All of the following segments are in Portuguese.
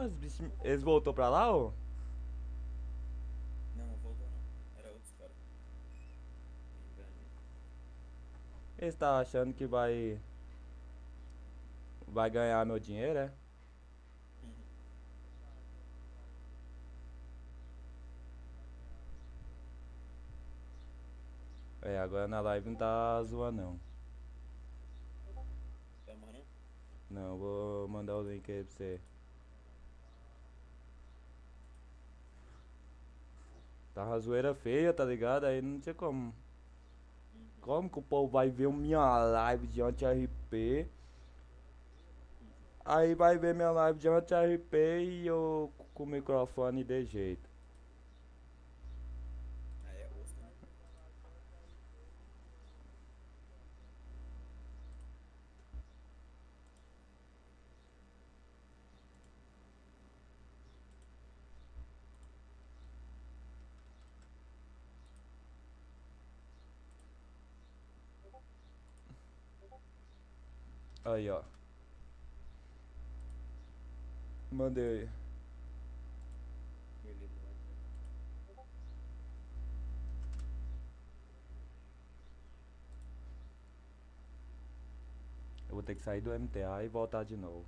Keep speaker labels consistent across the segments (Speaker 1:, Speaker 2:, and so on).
Speaker 1: Os bichos, eles voltou pra lá, ô?
Speaker 2: Não, voltou não. Era outros caras. Me enganei.
Speaker 1: Eles tá achando que vai. Vai ganhar meu dinheiro, é? É, agora na live não tá zoando não.
Speaker 2: Tá, mano?
Speaker 1: Não, vou mandar o link aí pra você. Tava zoeira feia, tá ligado? Aí não tinha como. Como que o povo vai ver minha live de anti-RP? Aí vai ver minha live de anti-RP e eu com o microfone de jeito.
Speaker 2: Aí é osso, né?
Speaker 1: Aí, ó. Mandei aí. Eu vou ter que sair do MTA e voltar de novo.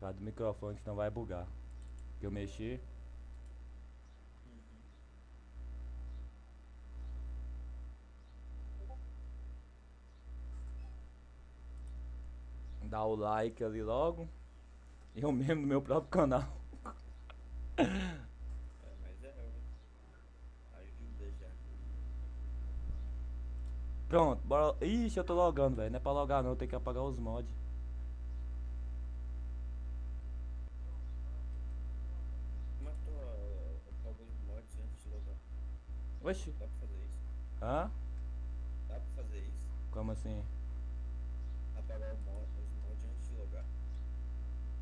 Speaker 1: Lá do microfone, senão vai bugar. Que eu mexi. Dá o like ali logo. Eu mesmo no meu próprio canal. Pronto, bora. Ixi, eu tô logando, velho. Não é pra logar não, tem que apagar os mods.
Speaker 2: Apaga os mods antes de logar?
Speaker 1: Oxi.
Speaker 2: Dá pra fazer isso?
Speaker 1: Hã?
Speaker 2: Dá pra fazer isso?
Speaker 1: Como assim?
Speaker 2: Apagar o mod, os mods antes de logar.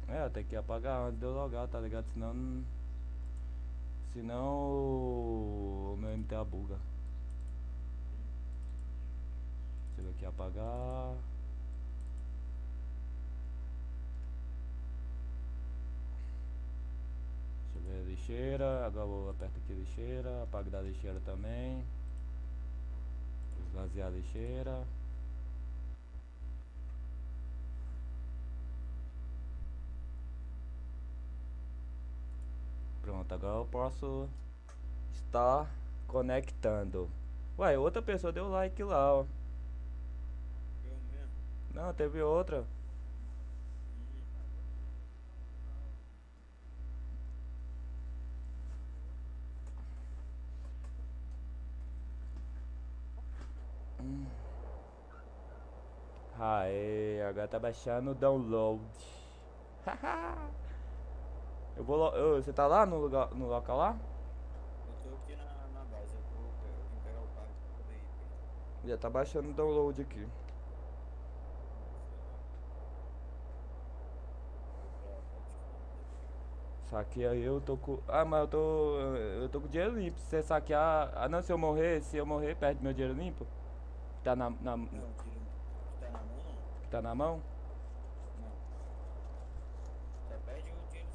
Speaker 1: É, tem que apagar antes de eu logar, tá ligado? Senão. não- Senão o meu MTA buga. Deixa eu aqui apagar. Deixa eu ver a lixeira. Agora eu aperto aqui a lixeira. Apago da lixeira também. Esvaziar a lixeira. Pronto, agora eu posso estar conectando. Ué, outra pessoa deu like lá, ó. Não, teve outra. Hum. Aê, agora tá baixando o download. eu vou. lo- ô, Você tá lá no, lugar, no local lá?
Speaker 2: Eu tô aqui na, na base, eu vou, eu vim pegar o carro pra poder ir.
Speaker 1: Já tá baixando o download aqui. Saqueia aí, eu tô com. Ah, mas eu tô. Eu tô com dinheiro limpo. Se você saquear. Ah não, se eu morrer, se eu morrer, perde meu dinheiro limpo? Que tá na. na
Speaker 2: Não. Que tá na mão não?
Speaker 1: que tá na mão?
Speaker 2: Não. Só perde o dinheiro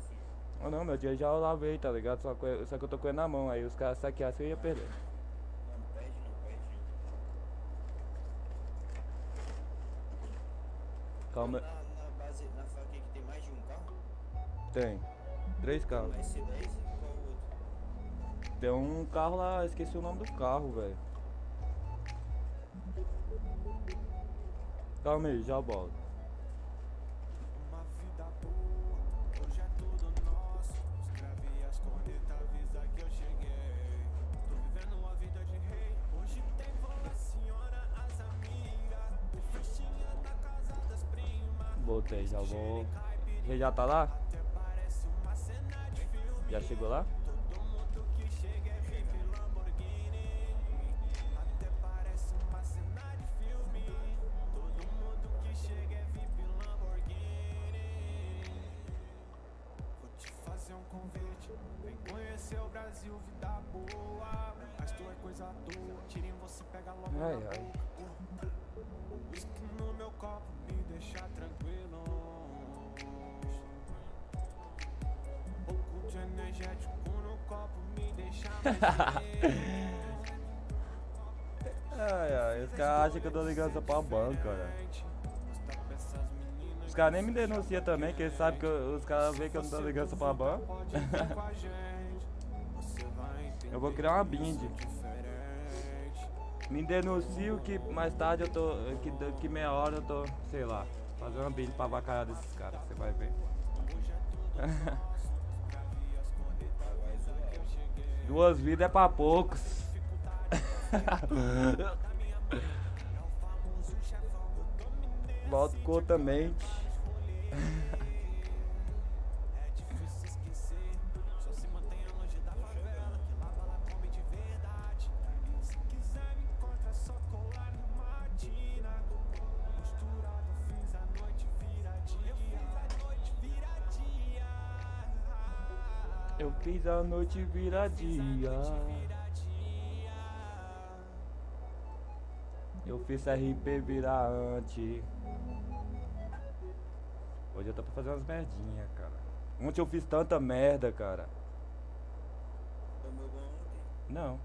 Speaker 1: Ah não, meu dinheiro já eu lavei, tá ligado? Só que, eu- só que eu tô com ele na mão. Aí os caras saqueassem eu ia perder.
Speaker 2: Não, perde não, perde.
Speaker 1: Calma.
Speaker 2: Na, na base, na faca tem mais de um carro?
Speaker 1: Tem. Três carros.
Speaker 2: O S10 e qual o outro?
Speaker 1: Tem um carro lá, esqueci o nome do carro, velho. Calma aí, já volto. Já vou. Você já tá lá?
Speaker 3: Até parece uma cena de filme.
Speaker 1: Já chegou lá?
Speaker 3: Todo mundo que chega é VIP Lamborghini. Até parece uma cena de filme. Todo mundo que chega é VIP Lamborghini. Vou te fazer um convite. Vem conhecer o Brasil, vida boa. Mas tu é coisa à toa. Tira em você, pega logo
Speaker 1: Ai, ai.
Speaker 3: No meu copo me tranquilo Pouco de energético no copo me
Speaker 1: Ai, ai, os caras acham que eu tô ligando pra
Speaker 3: banca, né?
Speaker 1: Os caras nem me denunciam também, que eles sabem que eu, os caras veem que eu não tô ligando pra
Speaker 3: banca.
Speaker 1: eu vou criar uma bind. Me denuncio que mais tarde eu tô. Que daqui meia hora eu tô, sei lá, fazendo uma bind pra avacalhar desses caras, você vai ver. Duas vidas é pra poucos. Volto com
Speaker 3: Fiz a noite virar dia. Eu fiz
Speaker 1: RP virar antes. Hoje eu tô pra fazer umas merdinhas, cara. Ontem eu fiz tanta merda, cara. Não.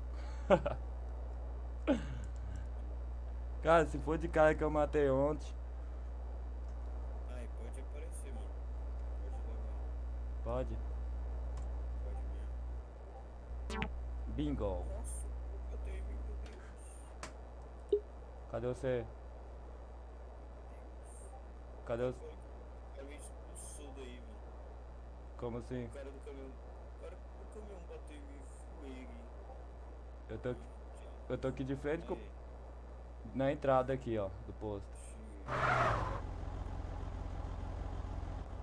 Speaker 1: cara, se for de cara que eu matei ontem,
Speaker 2: pode aparecer, mano. Pode levar.
Speaker 1: pode.
Speaker 2: Pode mesmo.
Speaker 1: Bingo. Cadê você? Cadê você? Como assim?
Speaker 2: O cara do caminhão. O cara do caminhão bateu em mim e aqui.
Speaker 1: Eu tô, eu tô aqui de frente com, na entrada aqui, ó, do posto.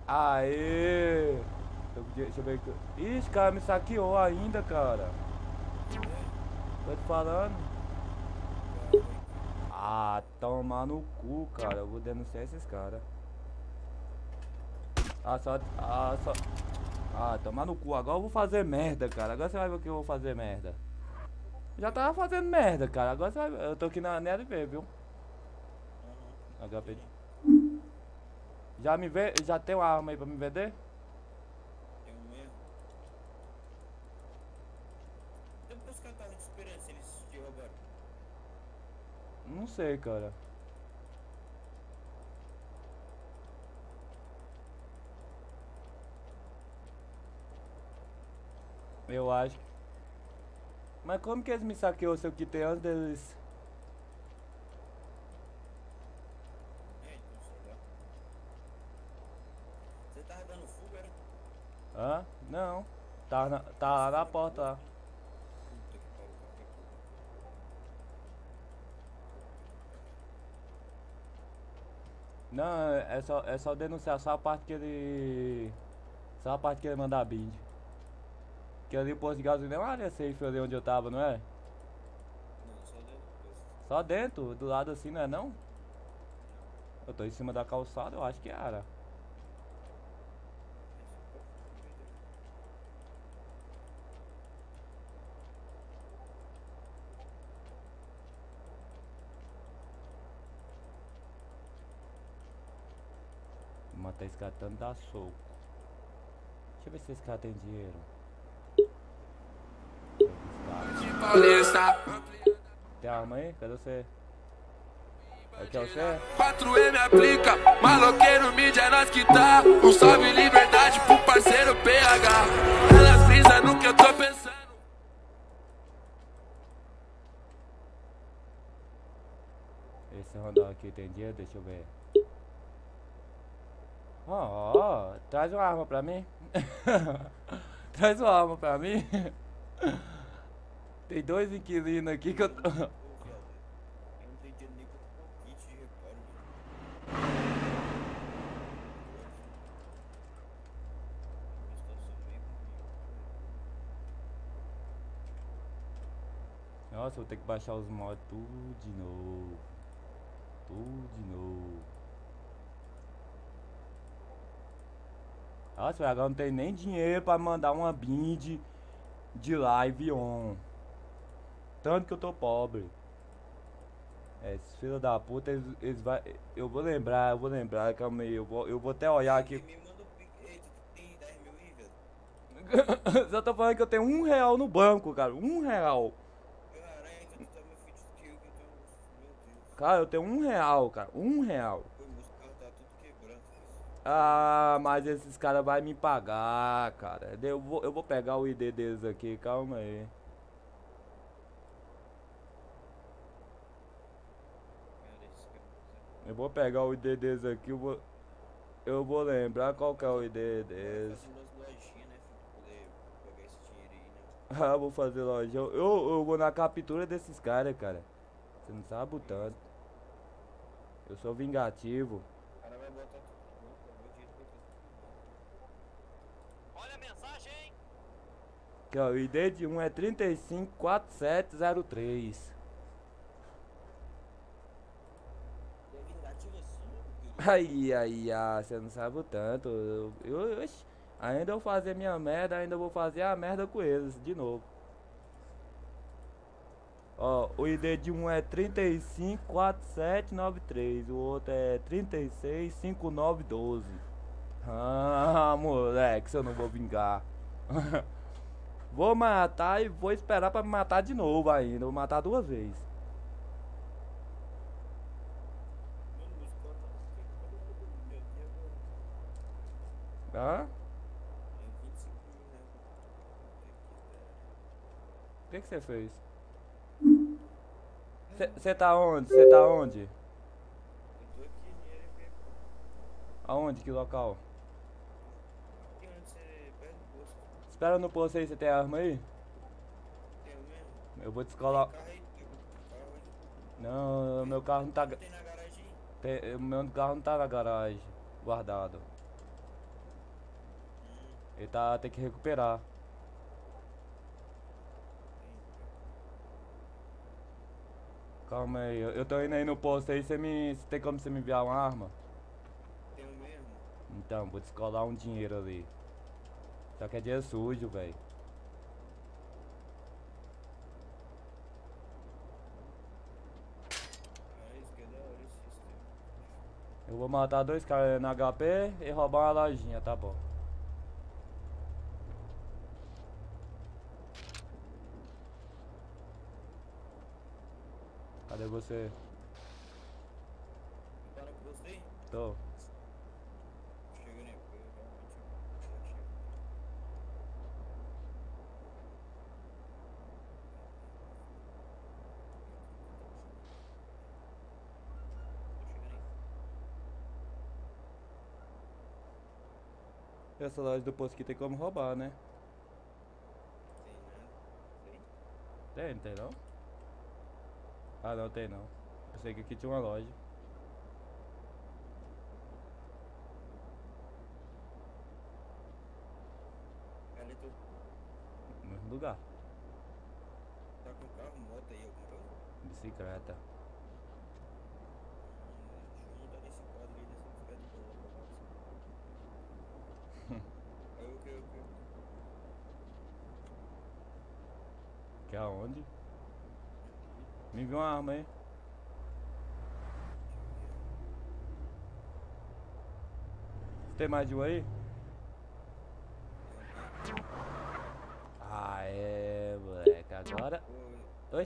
Speaker 1: Aê! Deixa eu ver aqui. Ixi, cara, me saqueou ainda, cara. Tô te falando. Ah, tomar no cu, cara. Eu vou denunciar esses caras. Ah, só. Ah, só. Ah, tomar no cu. Agora eu vou fazer merda, cara. Agora você vai ver o que eu vou fazer merda. Já tava fazendo merda, cara. Agora você vai ver. Eu tô aqui na NLV, viu? HP. Já me vê. Já tem uma arma aí pra me vender?
Speaker 2: Tem um mesmo. Então por que os caras estavam te esperando se eles te roubaram?
Speaker 1: Não sei, cara. Eu acho. Mas como que eles me saqueou se eu quitei antes deles?
Speaker 2: É, então sei lá. Você tava dando fuga, era?
Speaker 1: Hã? Não. Tá, na, tá lá na porta lá.
Speaker 2: Puta que pariu, qualquer coisa.
Speaker 1: Não, é só, é só denunciar só a parte que ele. Só a parte que ele mandar bind. Que ali o posto de gasolina é uma área safe ali onde eu tava, não é?
Speaker 2: Não, só coisa.
Speaker 1: Só dentro, do lado assim, não é não? Eu tô em cima da calçada, eu acho que era. Vou cara tanto dar soco. Deixa eu ver se esse cara tem dinheiro. Tem arma aí? Cadê você? Aqui é você?
Speaker 4: 4M aplica, maloqueiro, mídia é nós que tá. Um salve liberdade pro parceiro PH. Elas brisa no que eu tô pensando.
Speaker 1: Esse rondão aqui tem dinheiro? Deixa eu ver. Ó, ó, traz uma arma pra mim. traz uma arma pra mim. tem dois inquilinos aqui que eu tô. Nossa, vou ter que baixar os mods tudo de novo. Tudo de novo. Nossa, velho, agora não tem nem dinheiro pra mandar uma bind de live on. Tanto que eu tô pobre. É, esses filhos da puta, eles, eles vai. Eu vou lembrar, eu vou lembrar, calma aí, eu vou, eu vou até olhar aqui.
Speaker 2: Me manda tem 10 mil aí?
Speaker 1: Só tô falando que eu tenho um real no banco, cara. Um real.
Speaker 2: Tá então. Deus.
Speaker 1: Cara, eu tenho um real, cara. Um real.
Speaker 2: Pô, meus carros tá tudo quebrando. filho.
Speaker 1: Ah, mas esses caras vão me pagar, cara. Eu vou, eu vou pegar o ID deles aqui, calma aí. Eu vou pegar o ID deles aqui, eu vou. Eu vou lembrar qual que é o ID deles. Ah, vou fazer loja. Eu, eu vou na captura desses caras, cara. Você não sabe o tanto. Eu sou vingativo.
Speaker 2: O cara vai botar tudo no banco, meu dinheiro vai fazer tudo.
Speaker 5: Olha a mensagem, hein?
Speaker 1: Que ó, o ID de um é 354703.
Speaker 2: É vingativo assim, meu querido?
Speaker 1: Aí, aí, ah, você não sabe o tanto. Eu, eu, oxi, ainda eu fazer minha merda, ainda vou fazer a merda com eles de novo. Ó, o ID de um é 354793, o outro é 365912. Ah, moleque, se eu não vou vingar. vou matar e vou esperar pra me matar de novo ainda. Vou matar duas vezes. Hã?
Speaker 2: 25 mil reais.
Speaker 1: O que você fez? Você tá onde? Você tá onde? Aonde? Que local?
Speaker 2: Aqui onde você perde o posto.
Speaker 1: Espera no posto aí, você tem arma aí?
Speaker 2: Tem o mesmo?
Speaker 1: Eu vou descolar. Não, meu carro não tá.
Speaker 2: Tem na garagem?
Speaker 1: tem- meu carro não tá na garagem, guardado.
Speaker 2: Hum.
Speaker 1: Ele tá. tem que recuperar. Calma aí, eu, eu tô indo aí no posto aí, você me. Cê tem como você me enviar uma arma?
Speaker 2: Tem o mesmo?
Speaker 1: Então, vou descolar um dinheiro ali. Só que é dia sujo, velho. Eu vou matar dois caras no HP e roubar uma lojinha, tá bom. Cadê você?
Speaker 2: No posto aí?
Speaker 1: Tô.
Speaker 2: Chegando aí, porque eu realmente já chego. Tô chegando aí.
Speaker 1: Essa loja do posto aqui tem como roubar, né?
Speaker 2: Tem nada. Tem?
Speaker 1: Tem, não tem não? Ah, não tem não. Eu sei que aqui tinha uma loja.
Speaker 2: Ali tu
Speaker 1: No mesmo lugar.
Speaker 2: tá com carro, moto aí, alguma coisa?
Speaker 1: Bicicleta.
Speaker 2: Hum, Deixa eu montar nesse quadro aí dessa bicicleta pra lá pra baixo. Aí o que, o que?
Speaker 1: Que é aonde? Me envia uma arma aí. Tem mais de um aí? Ah, é, moleque. Agora.
Speaker 2: Pra...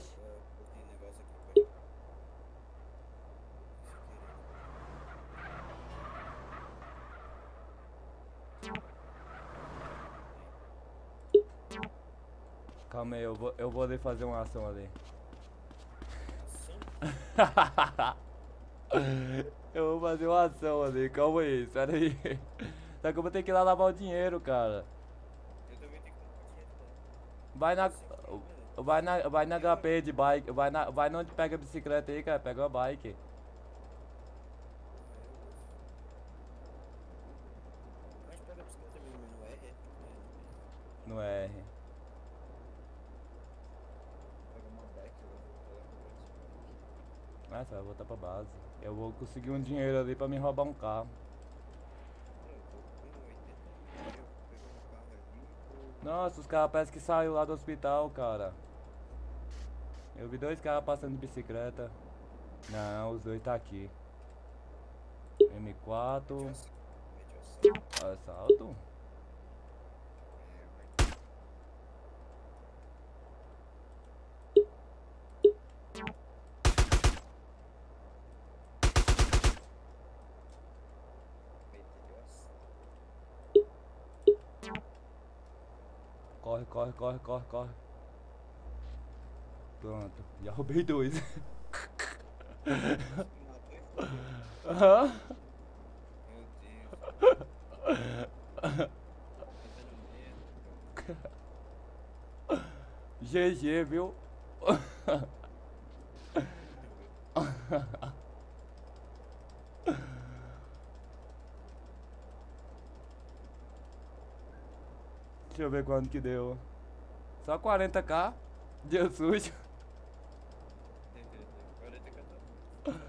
Speaker 1: Calma aí, eu vou, eu vou ali fazer uma ação ali. Eu vou fazer uma ação ali, calma aí, espera aí. Só que eu vou ter que ir lá lavar o dinheiro, cara.
Speaker 2: Eu também tenho que comprar dinheiro lá.
Speaker 1: Vai na. Vai na, vai na HP de bike, vai, na, vai onde pega a bicicleta aí, cara, pega a bike.
Speaker 2: Mas pega a bicicleta mesmo, não é? É.
Speaker 1: No R.
Speaker 2: Pega uma bike, eu vou voltar lá pra
Speaker 1: Ah, só vai voltar pra base. Eu vou conseguir um dinheiro ali pra me roubar um carro.
Speaker 2: Eu tô com 80 mil, pegar carro ali, vou...
Speaker 1: Nossa, os caras parecem que saiu lá do hospital, cara. Eu vi dois caras passando de bicicleta. Não, os dois tá aqui. M4.
Speaker 2: Mete ação. Mete ação.
Speaker 1: Assalto?
Speaker 2: É, vai.
Speaker 1: Corre, corre, corre, corre, corre. Pronto, já roubei dois. Aham.
Speaker 2: Meu Deus.
Speaker 1: GG, viu? Deixa eu ver quanto que deu. Só 40k. Dia sujo.
Speaker 2: 40 catapultas.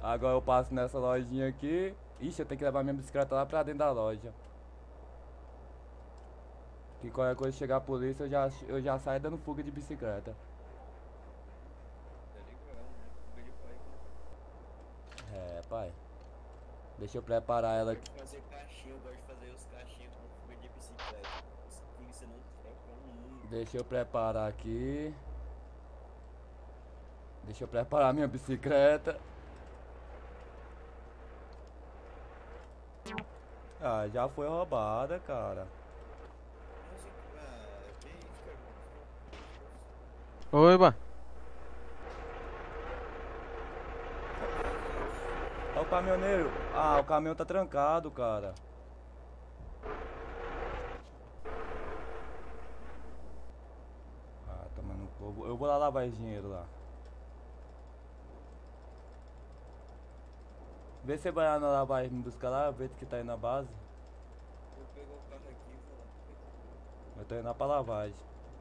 Speaker 1: Agora eu passo nessa lojinha aqui. Ixi, eu tenho que levar minha bicicleta lá pra dentro da loja. Que qualquer coisa chegar a polícia, eu já, eu já saio dando fuga de bicicleta. É, pai. Deixa eu preparar ela aqui.
Speaker 2: gosto de fazer caixinha, eu gosto de fazer os caixinhos com fuga de bicicleta. Os polícia não troca muito.
Speaker 1: Deixa eu preparar aqui. Deixa eu preparar minha bicicleta. Ah, já foi roubada, cara.
Speaker 5: Oi, ba.
Speaker 1: O caminhoneiro. Ah, o caminhão tá trancado, cara. Ah, tomando Eu vou lá lavar esse dinheiro lá. Vê se vai lá na lavagem me buscar lá, vê que tá aí na base.
Speaker 2: Vou pegar o carro aqui e vou lá.
Speaker 1: Eu tô indo lá pra lavagem.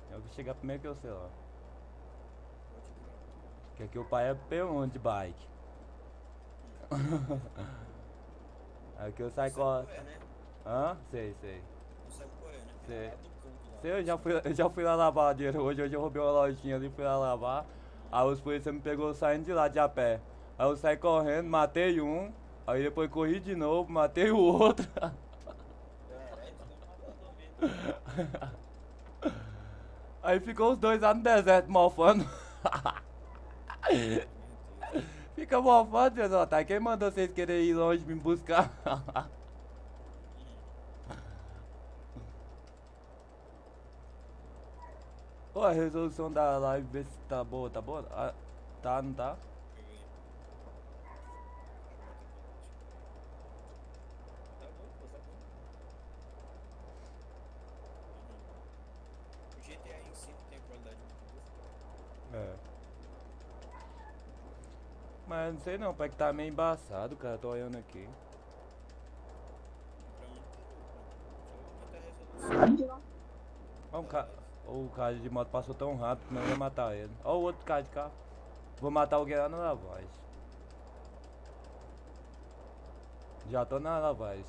Speaker 1: Eu vou chegar primeiro que eu sei lá.
Speaker 2: Pode crer.
Speaker 1: Que aqui o pai é P1 de bike. aqui eu saio com.
Speaker 2: é, né?
Speaker 1: Hã? Sei, sei.
Speaker 2: Não sabe qual é, né?
Speaker 1: Sei. Eu já fui, já fui lá lavar dinheiro hoje, hoje eu roubei uma lojinha ali, fui lá lavar. Aí os polícia me pegou saindo de lá de a pé. Aí eu saí correndo, matei um, aí depois corri de novo, matei o outro.
Speaker 2: Tá.
Speaker 1: Aí ficou os dois lá no deserto mofando. Fica mofando, seus otários. Quem mandou vocês quererem ir longe me buscar? Ô, a resolução da live, vê se tá boa, tá boa? Ah, tá, não tá? É. Mas não sei não, pai que tá meio embaçado, cara. Tô olhando aqui.
Speaker 2: Pra mim,
Speaker 1: O cara de moto passou tão rápido que não ia matar ele. Ó o outro cara de carro. Vou matar alguém lá na lavagem. Já tô na lavagem.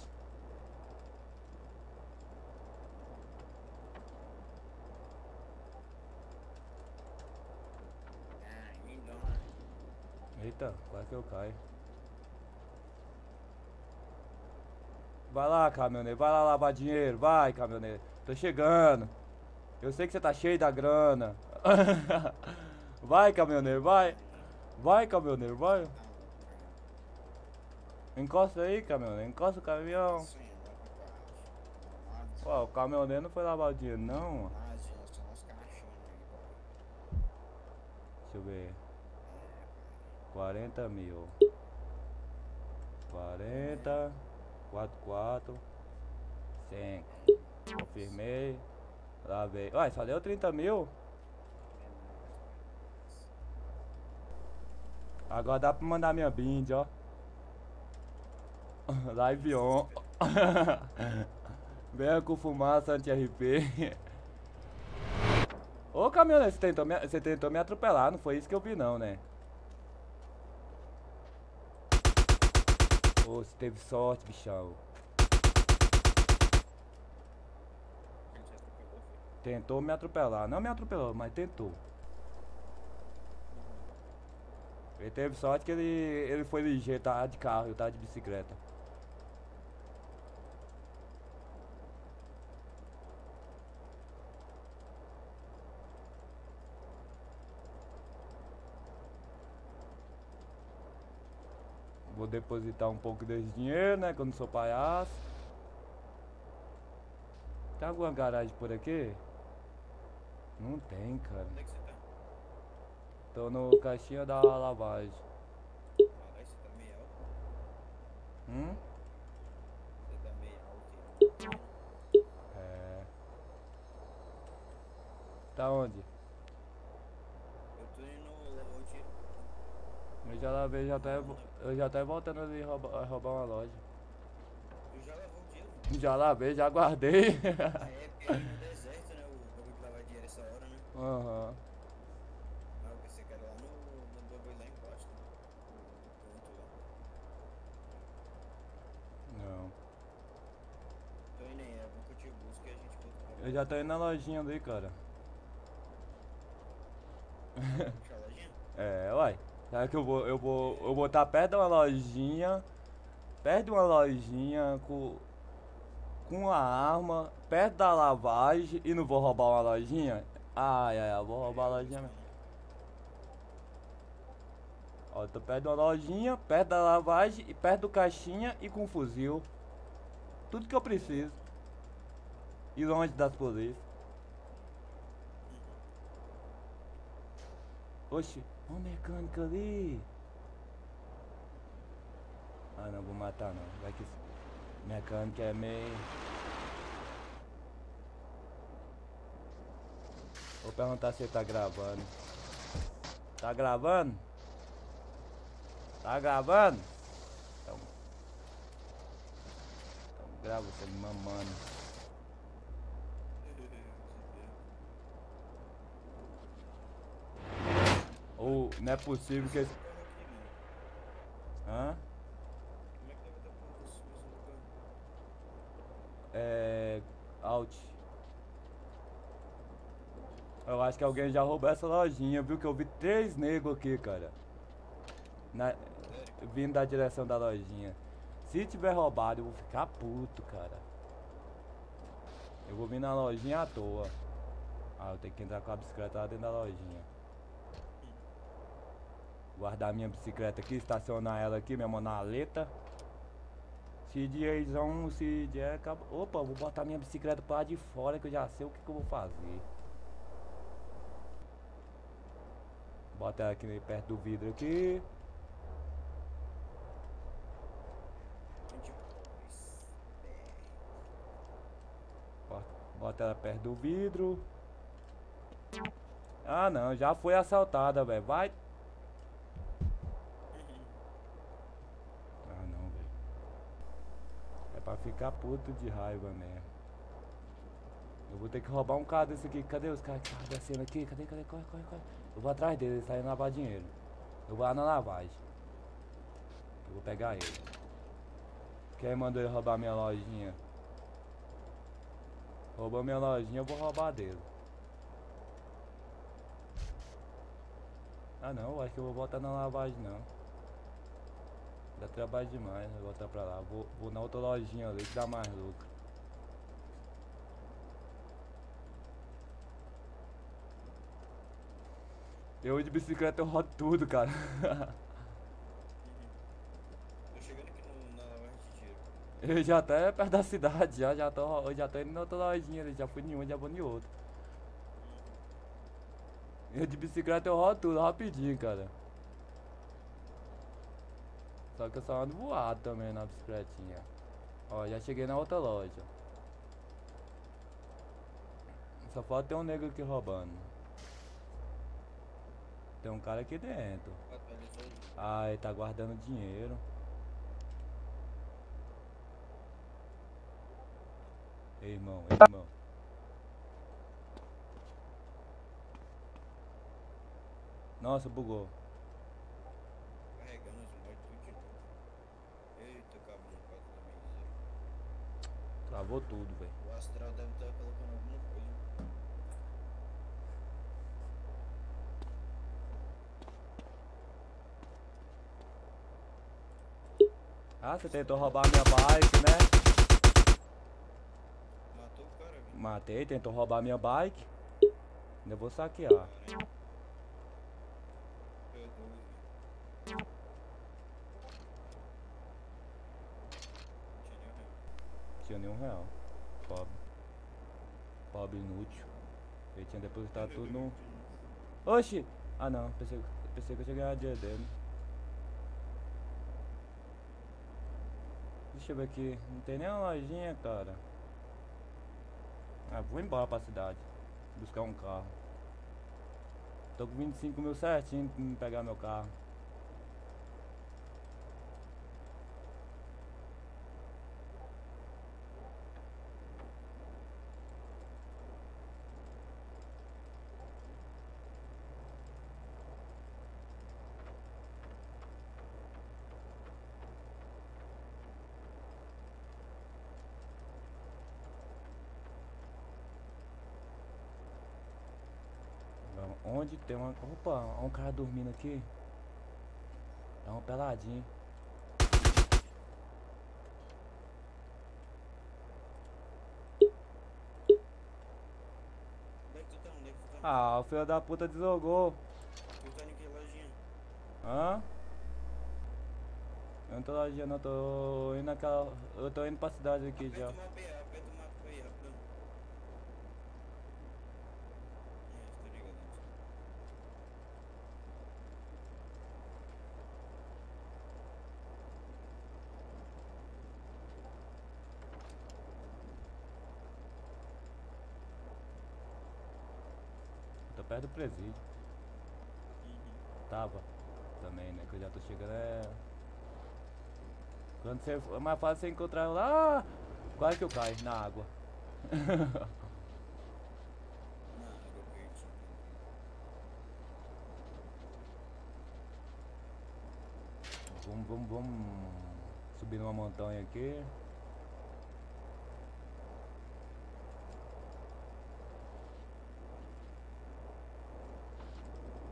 Speaker 1: Eita, quase que eu caio. Vai lá, caminhoneiro. Vai lá lavar dinheiro. Vai, caminhoneiro. Tô chegando. Eu sei que você tá cheio da grana. vai, caminhoneiro, vai. Vai, caminhoneiro, vai. Encosta aí, caminhoneiro. Encosta o caminhão. Pô, o caminhoneiro não foi lavar o dinheiro, não. Deixa eu ver. 40 mil. 40. 44. 5. Confirmei. Lavei. Ué, só deu 30 mil? Agora dá pra mandar minha bind, ó. Live on. Venha com fumaça anti-RP. Ô caminhoneiro, você tentou, me, você tentou me atropelar, não foi isso que eu vi não, né? Ô, você teve sorte, bichão. Tentou me atropelar. Não me atropelou, mas tentou. Ele teve sorte que ele, ele foi ligeiro, tava de carro, eu tava de bicicleta. Vou depositar um pouco desse dinheiro, né? Que eu não sou palhaço. Tem alguma garagem por aqui? Não tem, cara.
Speaker 2: Onde é que você tá?
Speaker 1: Tô no caixinha da lavagem.
Speaker 2: Caralho, você tá meio alto.
Speaker 1: Hum?
Speaker 2: Você tá meio alto.
Speaker 1: É. Tá onde?
Speaker 2: Eu tô indo lavar o tiro.
Speaker 1: Eu já lavei, já até, eu já até voltando ali roubar, roubar uma loja.
Speaker 2: Eu já lavou o tiro.
Speaker 1: Já lavei, já guardei.
Speaker 2: É, porque aí no deserto, né? O bagulho de lavar dinheiro né?
Speaker 1: Aham.
Speaker 2: Ah, eu pensei que era lá no, no bagulho lá né? No ponto lá.
Speaker 1: Não.
Speaker 2: Tô indo aí, é bom que eu te busco e a gente volta
Speaker 1: Eu já tô indo na lojinha ali, cara. É, uai. Será que eu vou, eu vou, eu vou estar perto de uma lojinha, perto de uma lojinha com, com a arma, perto da lavagem e não vou roubar uma lojinha? Ai, ai, ai, eu vou roubar a lojinha mesmo. Ó, tô perto de uma lojinha, perto da lavagem e perto do caixinha e com fuzil. Tudo que eu preciso. E longe das polícias. Oxi, ó o mecânico ali. Ah não, vou matar não. Vai que mecânico é meio. Vou perguntar se ele tá gravando. Tá gravando? Tá gravando? Então. Então grava você me mamando. Ou não é possível que esse. Hã?
Speaker 2: Como é que deve estar com você no lugar?
Speaker 1: É. Alt. Eu acho que alguém já roubou essa lojinha, viu? Que eu vi três negros aqui, cara. Na... Vindo da direção da lojinha. Se tiver roubado, eu vou ficar puto, cara. Eu vou vir na lojinha à toa. Ah, eu tenho que entrar com a bicicleta lá dentro da lojinha. Guardar minha bicicleta aqui, estacionar ela aqui, minha monaleta. Se diezão, se der, acabou. Opa, vou botar minha bicicleta pra lá de fora que eu já sei o que, que eu vou fazer. Bota ela aqui perto do vidro aqui. Bota, ela perto do vidro. Ah não, já foi assaltada, velho. Vai. Ah não, velho. É pra ficar puto de raiva mesmo. Eu vou ter que roubar um carro desse aqui. Cadê os caras que estavam descendo aqui? Cadê, cadê? Corre, corre, corre. Eu vou atrás deles, eles saem lavar dinheiro. Eu vou lá na lavagem. Eu vou pegar ele. Quem mandou ele roubar minha lojinha? Roubou minha lojinha, eu vou roubar dele. Ah não, acho que eu vou botar na lavagem não. Dá trabalho demais, vou botar pra lá. Vou, vou na outra lojinha ali que dá mais lucro. Eu de bicicleta eu rodo tudo, cara.
Speaker 2: Tô chegando aqui no, na lavagem de tiro.
Speaker 1: Eu já até perto da cidade, já, já tô, já tô indo na outra lojinha ali, já fui em uma, já vou em outra. Eu de bicicleta eu rodo tudo rapidinho, cara. Só que eu só ando voado também na bicicletinha. Ó, já cheguei na outra loja. Só falta ter um negro aqui roubando. Tem um cara aqui dentro. Ah, ele tá guardando dinheiro. Ei, irmão, ei, irmão. Nossa, bugou.
Speaker 2: Carregando os mods tudo de novo. Eita, cabo no quadro também, Zé.
Speaker 1: Travou tudo, velho.
Speaker 2: O astral deve estar colocando alguma coisa.
Speaker 1: Ah, você tentou roubar minha bike, né?
Speaker 2: Matou o cara.
Speaker 1: Matei, tentou roubar minha bike. Ainda vou saquear.
Speaker 2: Não tinha um
Speaker 1: nenhum real. Pobre. Pobre inútil. Ele tinha depositado tudo no. Oxi! Ah não, pensei, pensei que eu tinha ganhado dinheiro dele. Ver aqui. Não tem nem uma lojinha, cara. Ah, vou embora pra cidade. Buscar um carro. Tô com 25 mil certinho pra pegar meu carro. Vamos, Onde tem uma. Opa, um cara dormindo aqui.
Speaker 2: É tu tá?
Speaker 1: Ah, o filho da puta deslogou.
Speaker 2: Tu tá em que lojinha?
Speaker 1: Hã? Eu não tô lá não, tô indo naquela. Eu tô indo pra cidade aqui já.
Speaker 2: Aperta o mapa aí, aperta o mapa aí, rapidão. É, tô ligado.
Speaker 1: Presídio. Tava. Também, né? Que eu já tô chegando é. Quando você. É mais fácil você encontrar lá. Quase que eu caio na água. Vamos, vamos, vamos subir numa montanha aqui.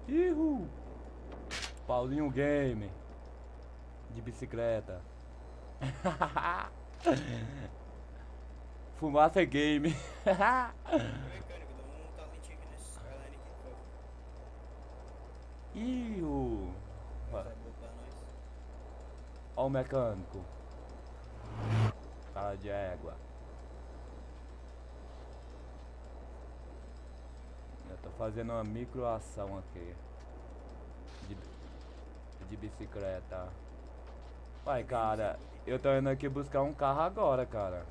Speaker 1: Ihu! Paulinho Game de bicicleta. Fumaça é game.
Speaker 2: Ô, mecânico, dá talentinho aqui nesse Skyline aqui, por favor.
Speaker 1: Ihu!
Speaker 2: Faz a boa pra nós.
Speaker 1: Ó o mecânico. Cara de égua. Tô fazendo uma microação aqui. De, de bicicleta. Vai, cara. Eu tô indo aqui buscar um carro agora, cara.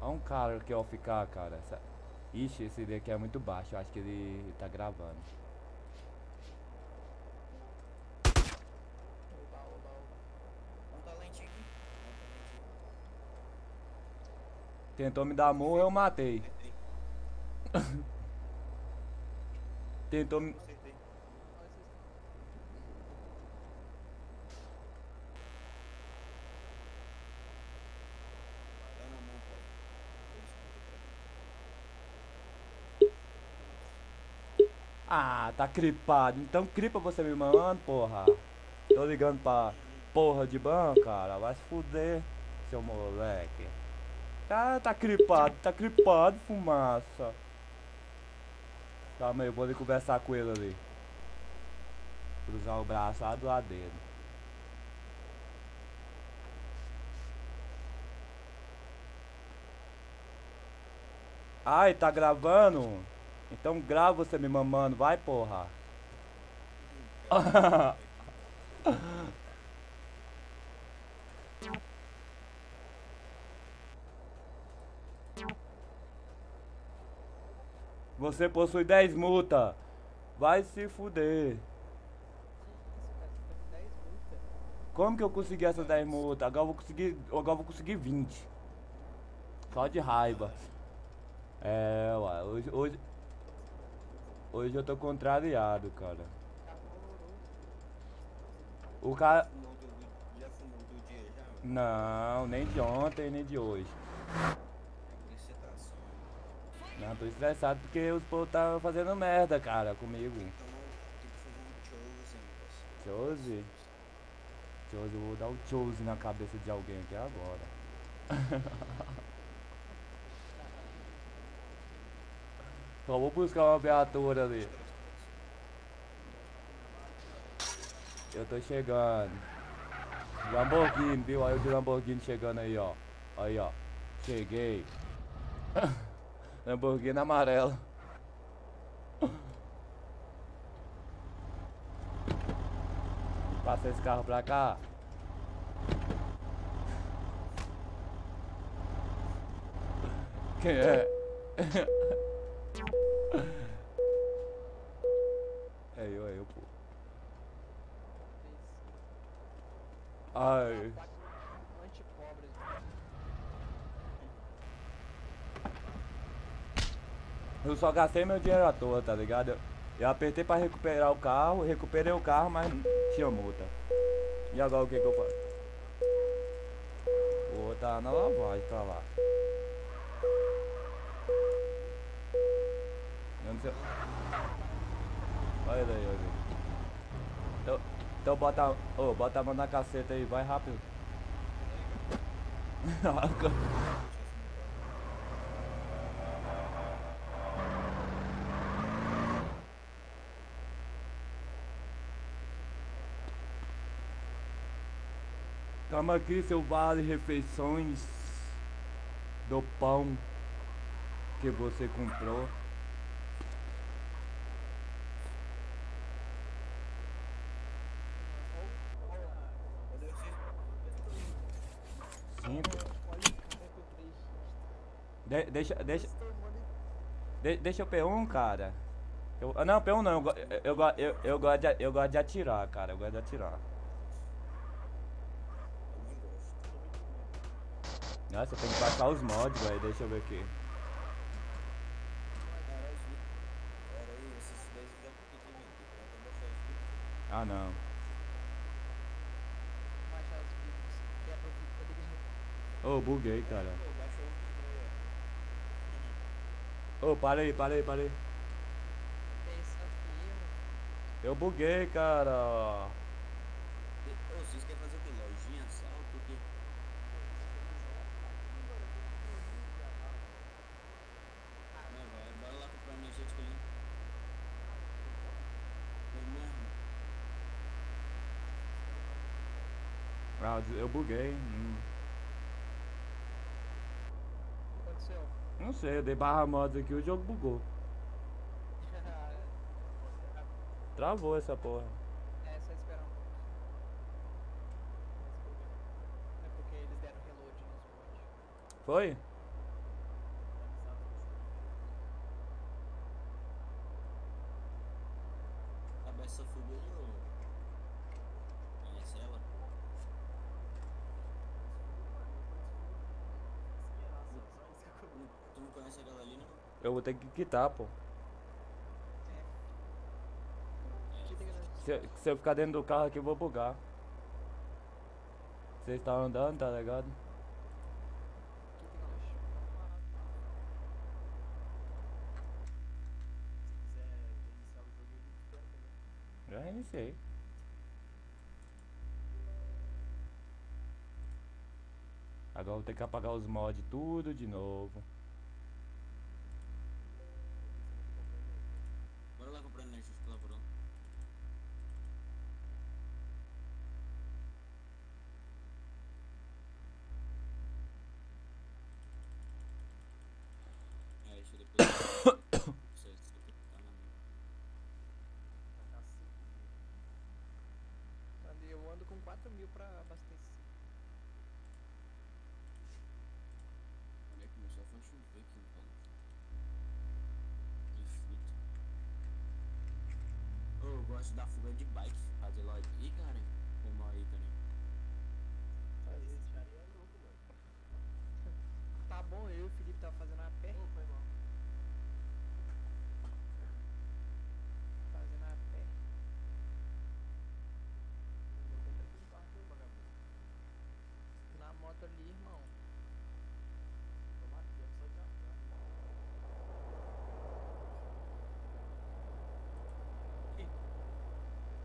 Speaker 1: Olha um cara que eu ficar, cara. Ixi, esse daqui é muito baixo. Acho que ele tá gravando.
Speaker 2: Dá um talentinho aqui. Dá um talentinho.
Speaker 1: Tentou me dar murro, eu matei. Tentou me. Ah, tá cripado. Então cripa você me mandando, porra. Tô ligando pra porra de banco, cara. Vai se fuder, seu moleque. Tá, tá cripado, tá cripado, fumaça. Calma aí, eu vou ali conversar com ele ali. Cruzar o braço lá do lado dele. Ai, tá gravando? Então grava você me mamando, vai porra. Você possui 10 multa. Vai se fuder. Como que eu consegui essas 10 multas? Agora eu vou conseguir. Agora eu vou conseguir 20. Só de raiva. É, ué, hoje, hoje. Hoje eu tô contrariado, cara. O cara. Não, nem de ontem, nem de hoje.
Speaker 2: É por isso que você tá assim.
Speaker 1: Não, tô estressado porque os povos tá fazendo merda, cara, comigo. Chose? Chose, eu vou dar um chose na cabeça de alguém aqui agora. Só vou buscar uma viatura ali. Eu tô chegando. Lamborghini, viu? Aí o de Lamborghini chegando aí, ó. Aí, ó. Cheguei. Lamborghini amarelo. Passa esse carro pra cá. Quem é? É eu, é eu, pô. Ai. Eu só gastei meu dinheiro à toa, tá ligado? Eu, apertei pra recuperar o carro, recuperei o carro, mas tinha multa. E agora o que que eu faço? Vou botar na lavagem pra lá. Eu não sei. Olha ele aí, olha ele. Então, então bota, ô, bota a mão na caceta aí, vai rápido. Calma aqui, seu vale refeições do pão que você comprou.
Speaker 5: Eu.
Speaker 1: De, deixa, deixa, de, deixa eu P1, cara. Eu, ah, não, P1 não, eu, eu, go- eu, eu, gosto eu gosto de atirar, cara, eu gosto de atirar. Nossa, tem que passar os mods, velho, deixa eu ver aqui.
Speaker 2: Baixar.
Speaker 1: Ah, não.
Speaker 5: baixar.
Speaker 1: Ô, buguei, cara.
Speaker 2: Pô, baixa o vídeo aí,
Speaker 1: Ô, para aí, para aí, para aí. Eu buguei, cara.
Speaker 2: ó. E- Ô, vocês querem fazer o quê? Lojinha, salto, o quê? Não, vai, bora lá comprar energético ali. Foi mesmo?
Speaker 1: Ah, eu buguei.
Speaker 5: O que aconteceu?
Speaker 1: Não sei, eu dei barra mods aqui, o jogo bugou. Travou essa porra.
Speaker 5: é, só esperar um pouco. É porque eles deram reload nos mods.
Speaker 1: Foi?
Speaker 2: Sabe essa fuga aí, ô? Conhece ela? Não- Tu não conhece aquela ali, não?
Speaker 1: Eu vou ter que quitar, pô. Se, se eu ficar dentro do carro aqui, eu vou bugar. Vocês estão andando, tá ligado? Já reiniciei. Agora vou ter que apagar os mods tudo de novo.
Speaker 2: Bora lá comprar energético lá por onde? É, deixa eu depois. Isso aí, isso aqui tá na minha.
Speaker 5: Ando- Eu ando com 4 mil pra abastecer.
Speaker 2: Olha, começou a chover aqui no canto. Que eu gosto da fuga de bike, fazer lá. Ih, cara, como aí também.
Speaker 5: Tá bom, eu e o Felipe tava fazendo a pé. Fazendo a pé. Na moto ali, irmão.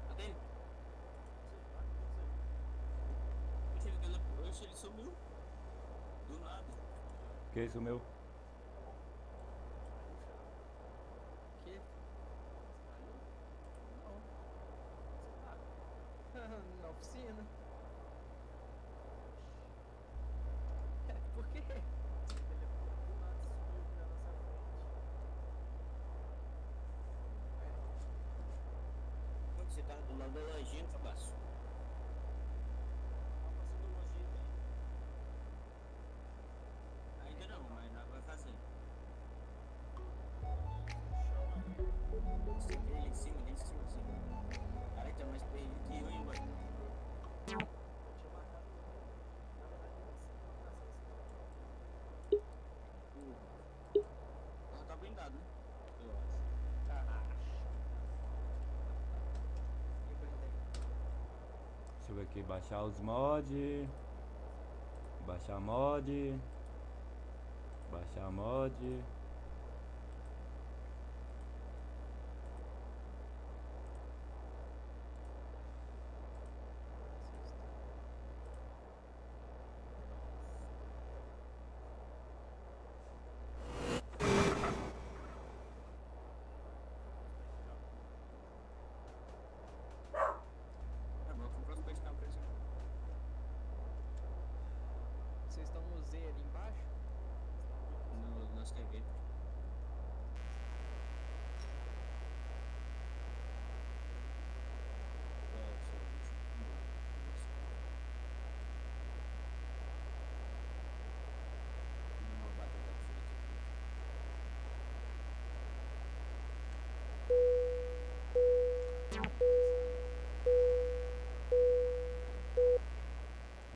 Speaker 2: Cadê ele? Oxe, ele, tele- Oxe, ele sumiu.
Speaker 1: Que é isso meu?
Speaker 5: Que? Não. Na oficina.
Speaker 2: Por quê? Você tá do lado da lojinha, cabaço.
Speaker 1: Deixa eu ver aqui, baixar os mods. Baixar mod. Baixar mod.
Speaker 2: É bom, comprar os peixes na preço.
Speaker 5: Vocês estão no Z ali embaixo?
Speaker 2: No nosso TV.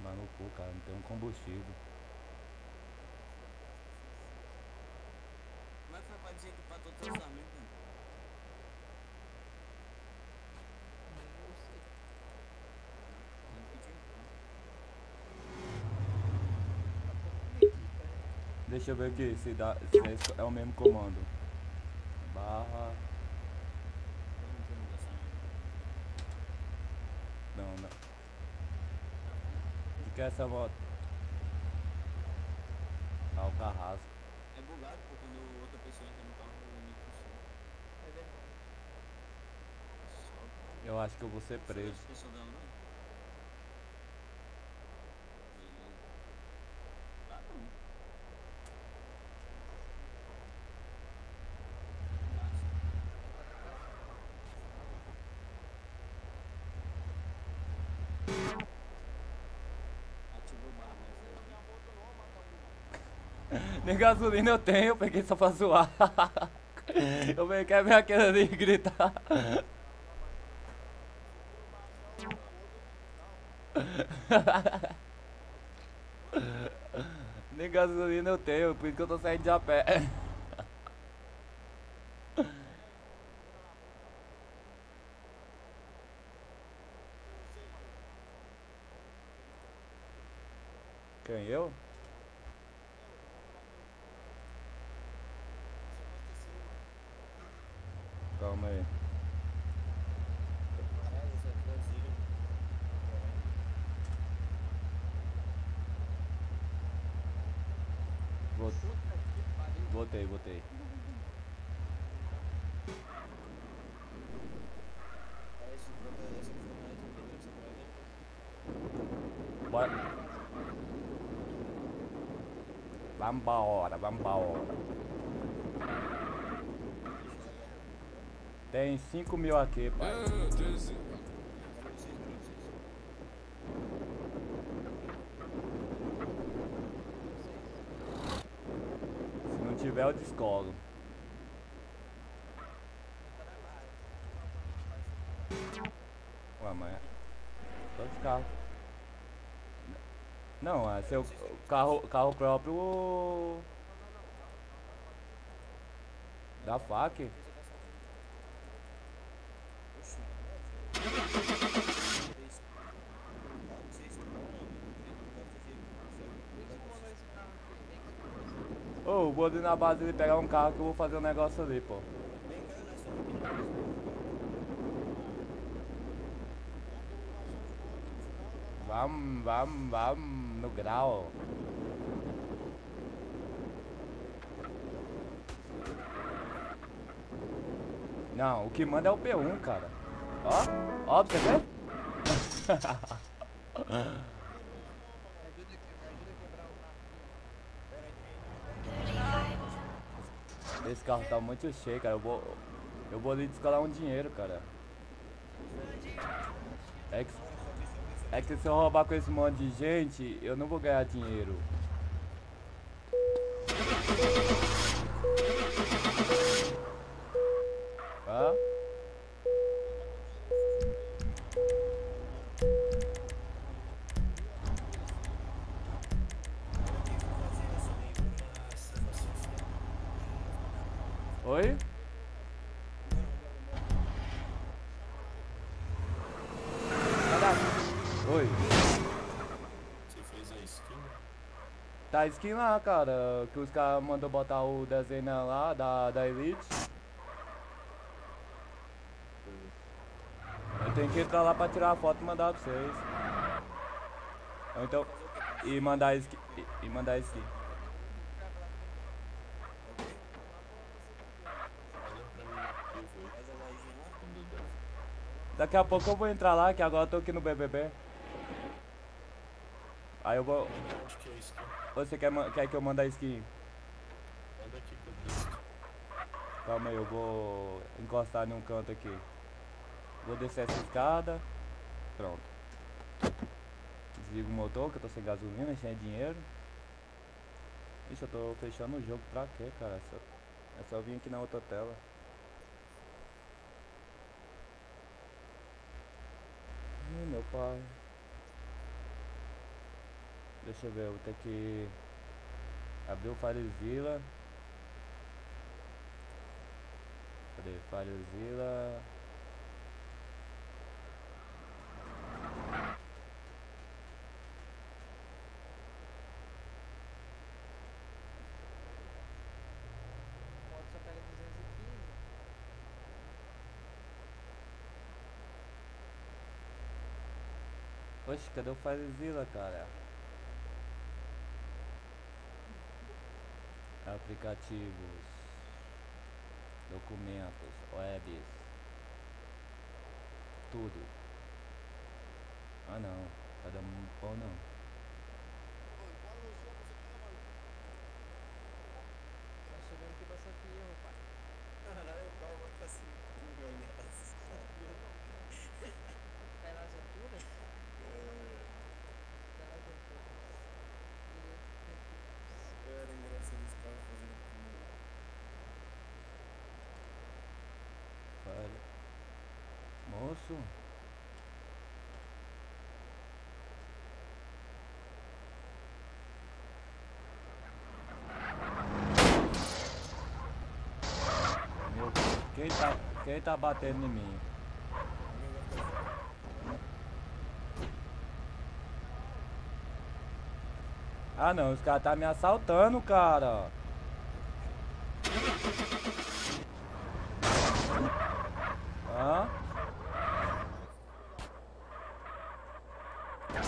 Speaker 1: Mas no cu, cara, não tem um combustível.
Speaker 2: Como é que foi pra dizer que pra todo orçamento, né?
Speaker 5: Não sei.
Speaker 2: Não pediu.
Speaker 1: Deixa eu ver aqui se, dá, se é é o mesmo comando. Barra.
Speaker 2: Não.
Speaker 1: Não, não. De que é essa moto? Ah, o carrasco.
Speaker 2: É bugado, pô, quando outra pessoa entra no carro, o micro sobe.
Speaker 5: É verdade.
Speaker 1: Eu acho que eu vou ser preso.
Speaker 2: Você pessoa dela, não? Beleza. Tá, não. Nossa. Ativou barra, mas é.
Speaker 1: Nem gasolina eu tenho, eu peguei só pra zoar. eu peguei quer ver aquele ali e gritar. Nem gasolina eu tenho, por isso que eu tô saindo de a pé. Quem eu? Calma aí. Vou- Botei, botei. Bora. Vambora, vambora. Tem 5 mil aqui, pai. Se não tiver, eu descolo. Ué, mas. Todos os carros. Não, é seu carro, carro próprio. Da FAC. Ô, vou ali na base ele pegar um carro que eu vou fazer um negócio ali, pô. Vamos, vamos, vamos no grau. Não, o que manda é o P1, cara. Ó, ó, você ver?
Speaker 5: Me ajuda aqui, me ajuda a quebrar o carro.
Speaker 1: Esse carro tá muito cheio, cara. Eu vou, eu vou ali descolar um dinheiro, cara. É que, é que se eu roubar com esse monte de gente, eu não vou ganhar dinheiro.
Speaker 2: A skin
Speaker 1: lá, cara, que os caras mandou botar o desenho lá da, da Elite. Eu tenho que entrar lá pra tirar a foto e mandar pra vocês. Então. E mandar a skin. E, mandar a skin. Daqui a pouco eu vou entrar lá, que agora eu tô aqui no BBB. Aí eu vou.
Speaker 2: Acho que é a skin.
Speaker 1: Você quer, quer que eu mande a skin?
Speaker 2: Manda aqui que eu desço.
Speaker 1: Calma aí, eu vou encostar em um canto aqui. Vou descer essa escada. Pronto. Desligo o motor, que eu tô sem gasolina, sem dinheiro. Ixi, eu tô fechando o jogo pra quê, cara? É só, é só vir aqui na outra tela. Ih, meu pai. Deixa eu ver, eu vou ter que abrir o FileZilla. Cadê? FileZilla.
Speaker 5: 215.
Speaker 1: Oxe, cadê o FileZilla, cara? Aplicativos, documentos, webs, tudo. Ah não, tá dando bom não.
Speaker 5: Tá subindo aqui pra Sofia, meu pai.
Speaker 2: Caralho, o carro vai ficar assim.
Speaker 5: Cai nas alturas? Cai nas alturas. E-
Speaker 2: Era engraçado esse carro fazendo curva.
Speaker 1: File. Moço, meu, quem tá, quem tá batendo em mim? Ah não, os caras tá me assaltando, cara. Hã?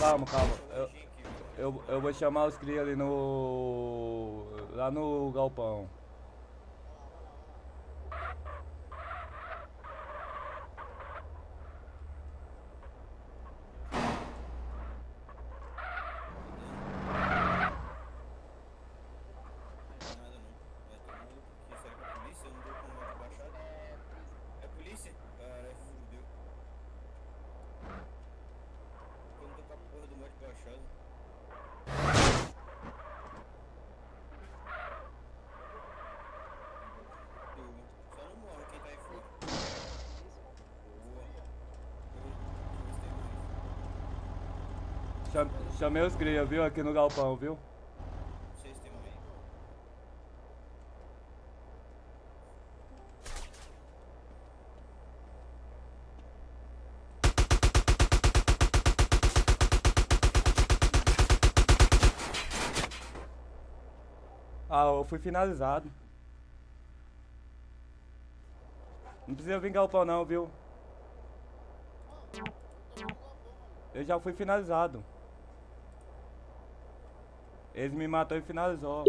Speaker 1: Calma, calma. Eu, eu, eu vou chamar os cria ali no. lá no galpão.
Speaker 2: Nada não. Vai todo mundo porque será que é polícia? Eu não tô com moto baixada. É polícia? Caralho, fudeu. Eu não tô com a porra do moto baixado. Pergunta. Só não morre quem tá aí fora. Boa. Eu, eu gostei mais.
Speaker 1: Cham- chamei os cria, viu? Aqui no galpão, viu?
Speaker 2: Vocês têm um?
Speaker 1: Ah, eu fui finalizado. Não precisa vir galpão não, viu? Eu já fui finalizado. Eles me matou e finalizou.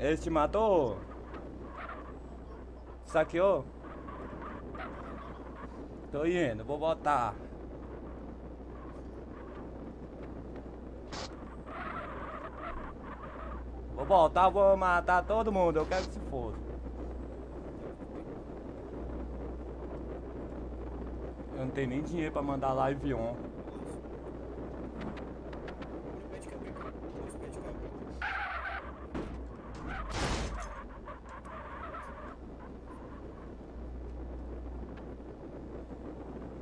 Speaker 1: Eles te matou? Saqueou? Tô indo, vou botar. Voltar, vou matar todo mundo, eu quero que se foda. Eu não tenho nem dinheiro pra mandar live on.
Speaker 2: Pede que abrir, cara. Dois pede que abrir.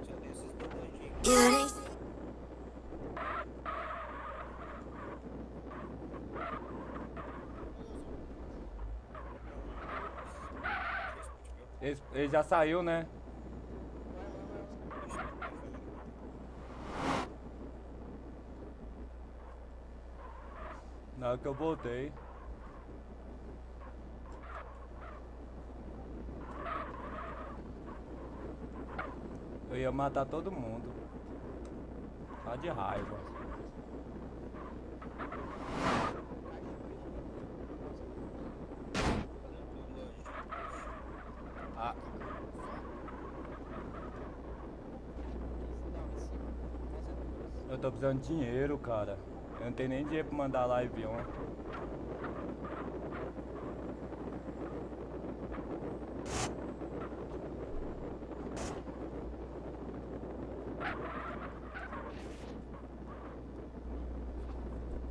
Speaker 2: Já dei esses bandadinhos.
Speaker 1: Ele, ele já saiu, né? Na hora que eu voltei. Eu ia matar todo mundo. Só de raiva. Ah, eu tô precisando de dinheiro, cara. Eu não tenho nem dinheiro pra mandar live on.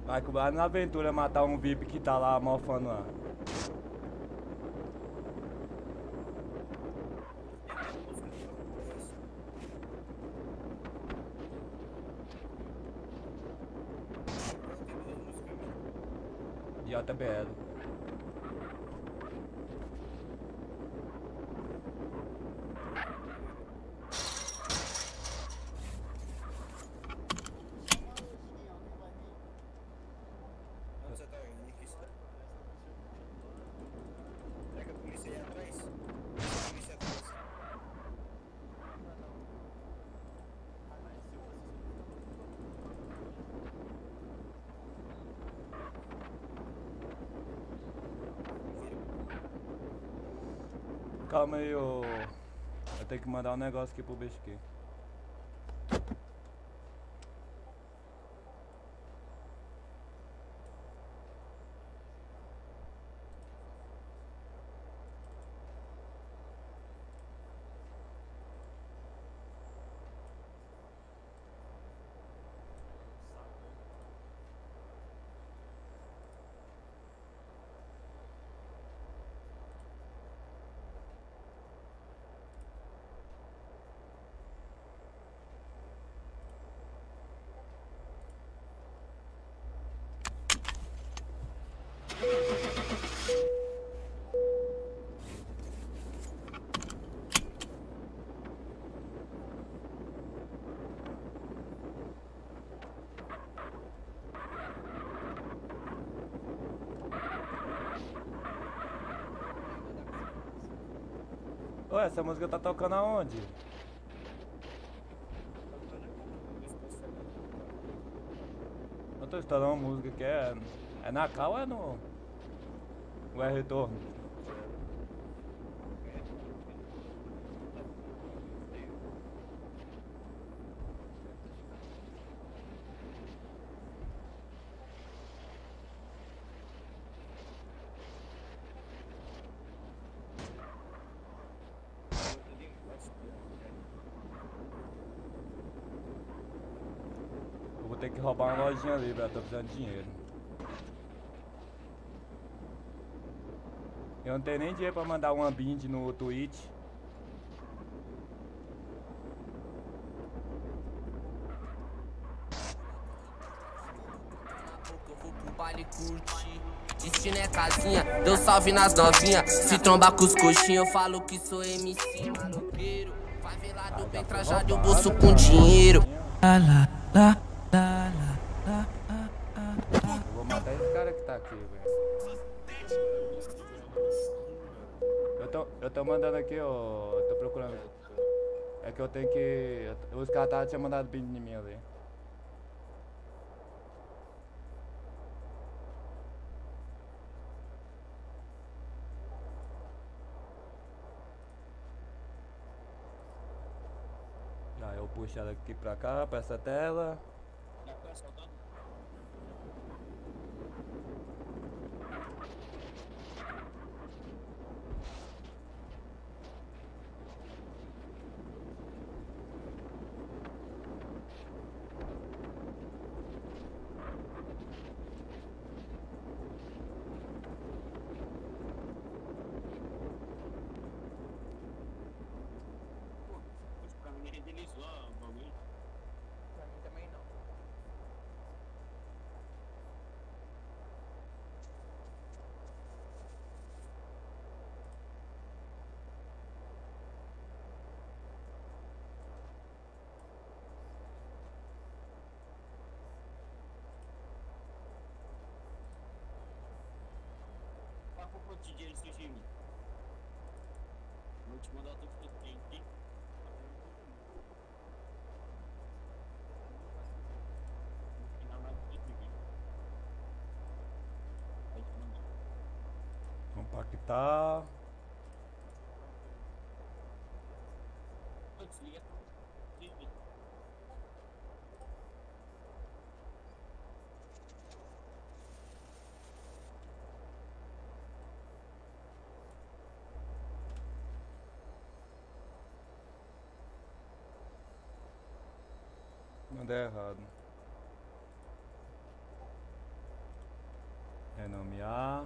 Speaker 1: Vai que vai na aventura matar um VIP que tá lá mofando lá. JBL.
Speaker 2: Onde você tá indo? Aqui está. Será que a polícia aí atrás? A polícia atrás.
Speaker 1: Calma aí, ô. Tenho que mandar um negócio aqui pro Besque. Essa música tá tocando aonde? Eu tô estourando uma música que é. É na cal ou é no. Ou é retorno? Eu vou ter que roubar uma lojinha ali, velho. Tô precisando de dinheiro. Eu não tenho nem dinheiro pra mandar uma bind no Twitch.
Speaker 6: Eu vou pro baile curtir. Destino é casinha, deu salve nas novinha. Se trombar com os coxinhos, eu falo que sou MC maloqueiro. Vai ver lá do bem trajado e o bolso com dinheiro.
Speaker 1: Eu que eu tenho que. Os caras tá- tinham mandado bind em mim ali. Vou puxar ela aqui pra cá, pra essa tela.
Speaker 2: Dá pra soltar? Pô, pra mim renderizou o bagulho.
Speaker 5: Pra mim também não.
Speaker 2: Qual foi o dinheiro esse time? Vou te mandar tudo que tu tem aqui. No final vai tudo aqui. Vai te mandar.
Speaker 1: Compactar.
Speaker 2: Desliga tudo. Desliga.
Speaker 1: Não der errado. Renomear.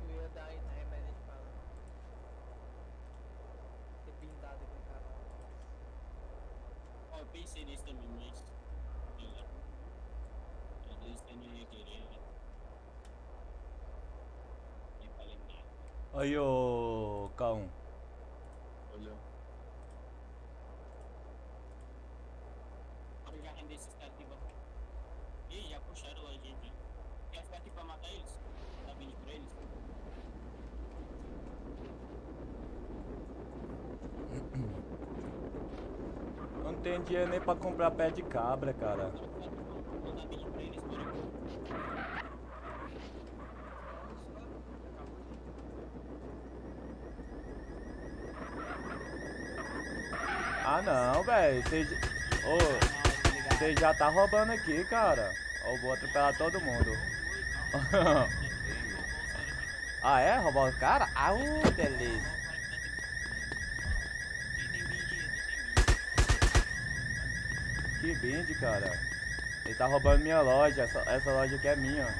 Speaker 5: Eu ia dar aí na remédio pra ter blindado aquele cara.
Speaker 2: Ó, eu pensei nisso também, mas. sei lá. Às vezes eu não ia querer. né?
Speaker 1: Aí, ô Cão.
Speaker 2: Olhou. Bora já render esses caras aqui, bora. Ih, já puxaram a gente. né? Quer ficar aqui pra matar eles? Tá vindo pra eles?
Speaker 1: Não tem dinheiro nem pra comprar pé de cabra, cara. Ah não, velho. Você você já tá roubando aqui, cara. Eu vou atropelar todo mundo. ah é? Roubar os caras? Ah, delícia. Que binde, cara. Ele tá roubando minha loja. Essa, essa loja aqui é minha.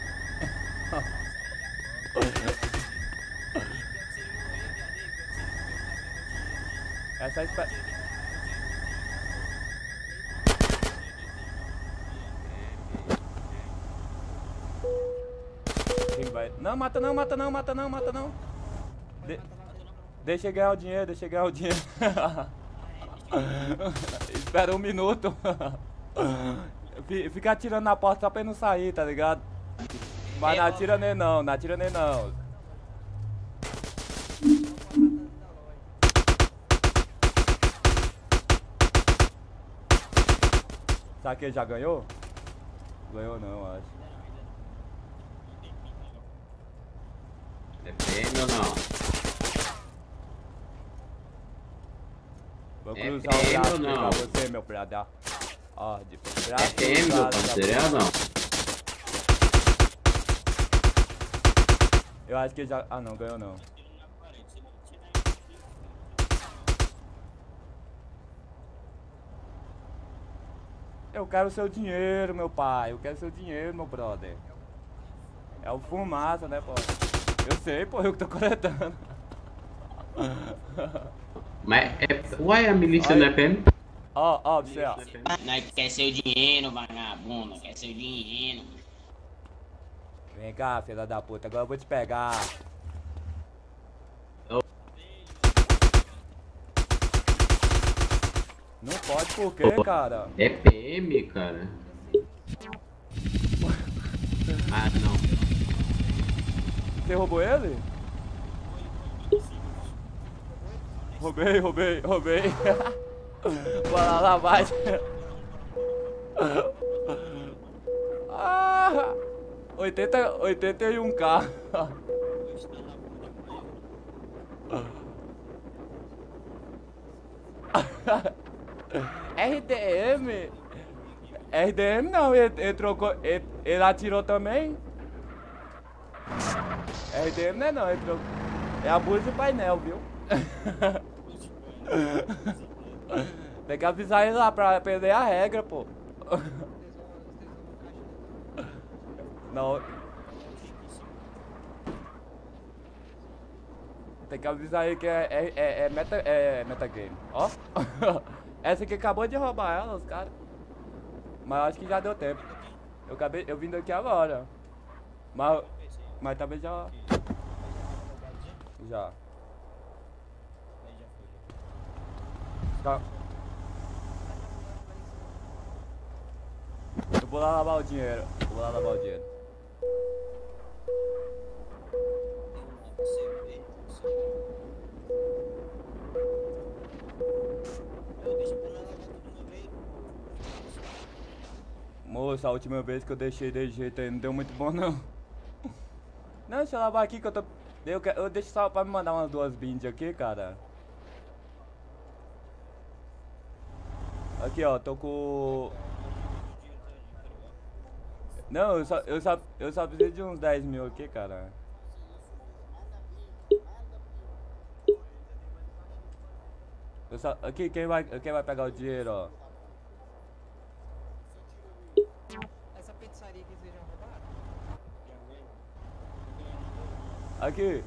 Speaker 1: Essa espe... Quem vai? Não, mata não, mata não, mata não, mata não. De- Deixa eu ganhar o dinheiro, deixa eu ganhar o dinheiro. Espera um minuto. Fi- Fica atirando na porta só pra ele não sair, tá ligado? Mas não atira nele não, não atira nele não. Será que ele já ganhou? Ganhou não, acho.
Speaker 7: É PM ou não?
Speaker 1: Vou
Speaker 7: É
Speaker 1: cruzar o braço aqui pra
Speaker 7: não?
Speaker 1: você, meu brother. Ó, de braço
Speaker 7: É PM, meu parceiro, é não?
Speaker 1: Eu acho que já... Ah, não, ganhou não. Eu quero seu dinheiro, meu pai. Eu quero seu dinheiro, meu brother. É o fumaça, né, pô? Eu sei, pô, eu que tô coletando.
Speaker 7: Mas é. Uai, a milícia não é PM?
Speaker 1: Ó, ó, ó.
Speaker 2: Nós quer seu dinheiro, vagabundo. Quer seu dinheiro.
Speaker 1: Vem cá, filha da puta. Agora eu vou te pegar.
Speaker 7: Ô.
Speaker 1: Não pode por quê, cara?
Speaker 7: É PM, cara. Ah, não.
Speaker 1: Você roubou ele? Roubei, roubei, roubei. Bora lá, vai. Ah, 80, 81k.
Speaker 2: Hoje tá na bunda,
Speaker 1: RDM? RDM não, ele, ele trocou. Ele, ele atirou também? RDM não é não, ele trocou. É abuso de painel, viu? Tem que avisar ele lá pra perder a regra, pô. Não. Tem que avisar ele que é, é, é, é meta, é metagame. Ó. Essa aqui acabou de roubar ela, os caras. Mas acho que já deu tempo. Eu acabei, eu vim daqui agora. Mas, mas talvez já. Já.
Speaker 2: Aí já foi.
Speaker 1: Tá. Eu vou lá lavar o dinheiro. Vou lá lavar o dinheiro. Moça, a última vez que eu deixei desse jeito aí não deu muito bom não. Não, deixa eu lavar aqui que eu tô. Eu, eu deixo só pra me mandar umas duas bindes aqui, cara. Aqui ó, tô com. Não, eu só, eu só, eu só preciso de uns 10 mil aqui, cara. Eu só, aqui, quem vai, quem vai pegar o dinheiro, ó?
Speaker 5: Essa pizzaria que vocês já roubaram?
Speaker 1: Aqui.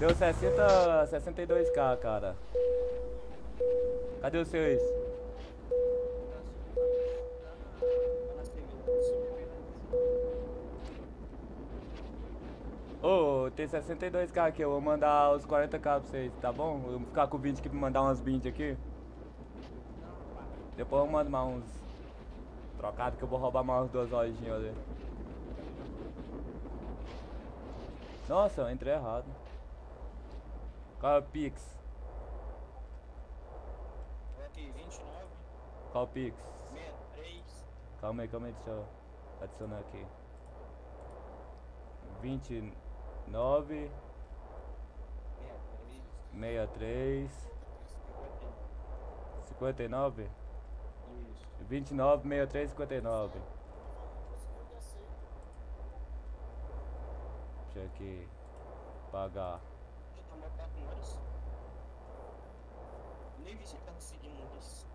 Speaker 1: Deu 60, 62k, cara. Cadê os seus? Ô, tem 62k aqui, eu vou mandar os 40k pra vocês, tá bom? Eu vou ficar com 20 aqui pra mandar umas 20 aqui. Depois eu mando mais uns trocados que eu vou roubar mais duas lojinhas ali. Nossa, eu entrei errado. Qual é o Pix?
Speaker 2: Coloquei 29,
Speaker 1: Qual é o Pix?
Speaker 2: 63,
Speaker 1: Calma aí, calma aí, deixa eu adicionar aqui. 29,
Speaker 2: 63,
Speaker 1: 63, 59?
Speaker 2: Isso.
Speaker 1: 29, 63, 59. Deixa eu aqui. Pagar.
Speaker 2: Já tá marcado com nós. Nem vi se ele tava seguindo isso.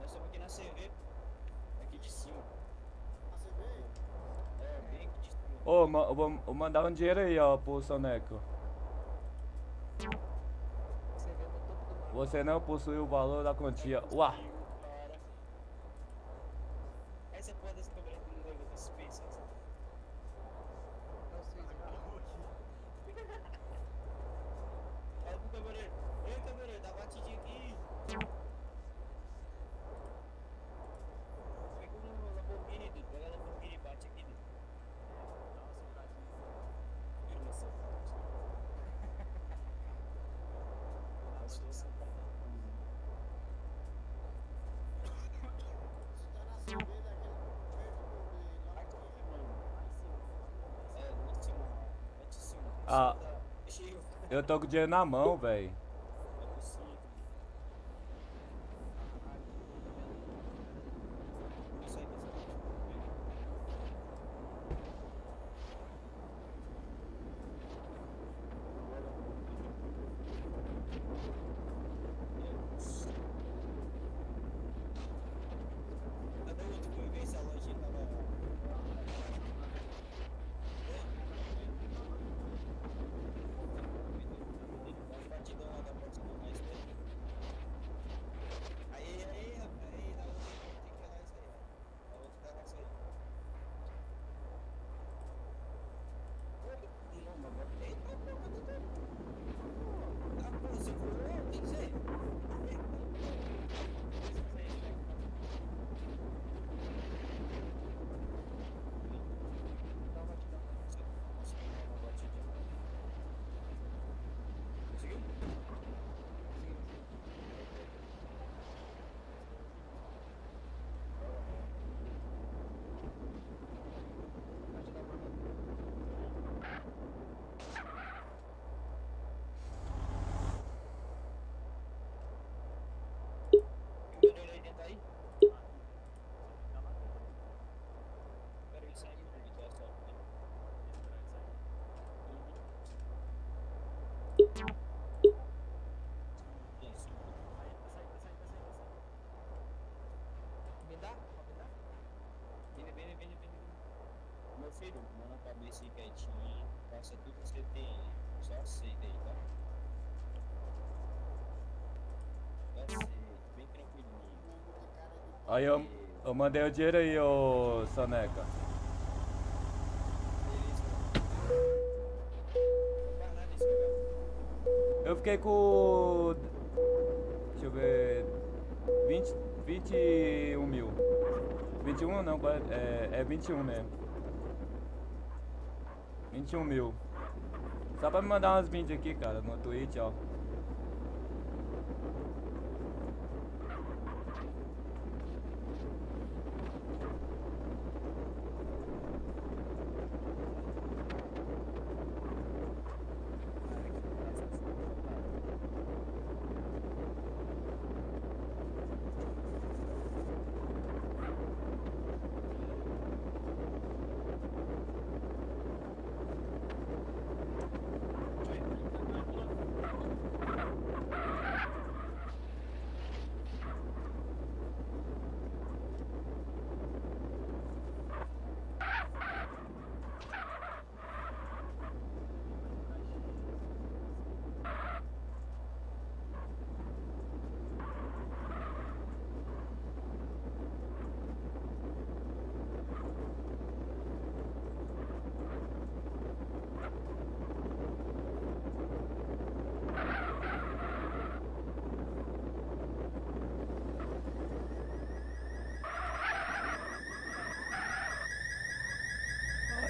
Speaker 2: Nós estamos aqui na CV. Aqui de cima. É, bem aqui de cima.
Speaker 1: Ô, eu vou, vou mandar um dinheiro aí, ó, pro Soneco.
Speaker 5: Você
Speaker 1: não possui o valor da quantia. Uá!
Speaker 2: Para. Essa porra desse câmera aqui não deve ter suspense.
Speaker 5: Não sei se
Speaker 2: Fala pro cabeleireiro. Ei, cabeleireiro, dá batidinha aqui. Pega um Lamborghini, dude. Pega a Lamborghini e bate aqui, dude. Eu não sei. Acho que você tá. É, lá em cima. Lá em cima.
Speaker 1: Ah.
Speaker 2: Deixa eu.
Speaker 1: Tô com o dinheiro na mão, velho.
Speaker 2: É possível. Isso aí, isso aí. Cadê o outro que eu vi essa lojinha tava. Batidão lá Isso.
Speaker 5: Me dá? Pode me dar?
Speaker 2: Vem, vem, vem, vem. Meu filho, manda pra cabeça aí quietinho. Faça tudo que você tem. Só aceita aí, tá? Só aceita, bem tranquilinho.
Speaker 1: Aí eu, eu mandei o dinheiro aí, ô Soneca. Eu fiquei com. Deixa eu ver. 20, 21 mil. 21 não, é, é 21 mesmo. 21 mil. Só pra me mandar umas 20 aqui, cara, no Twitch, ó.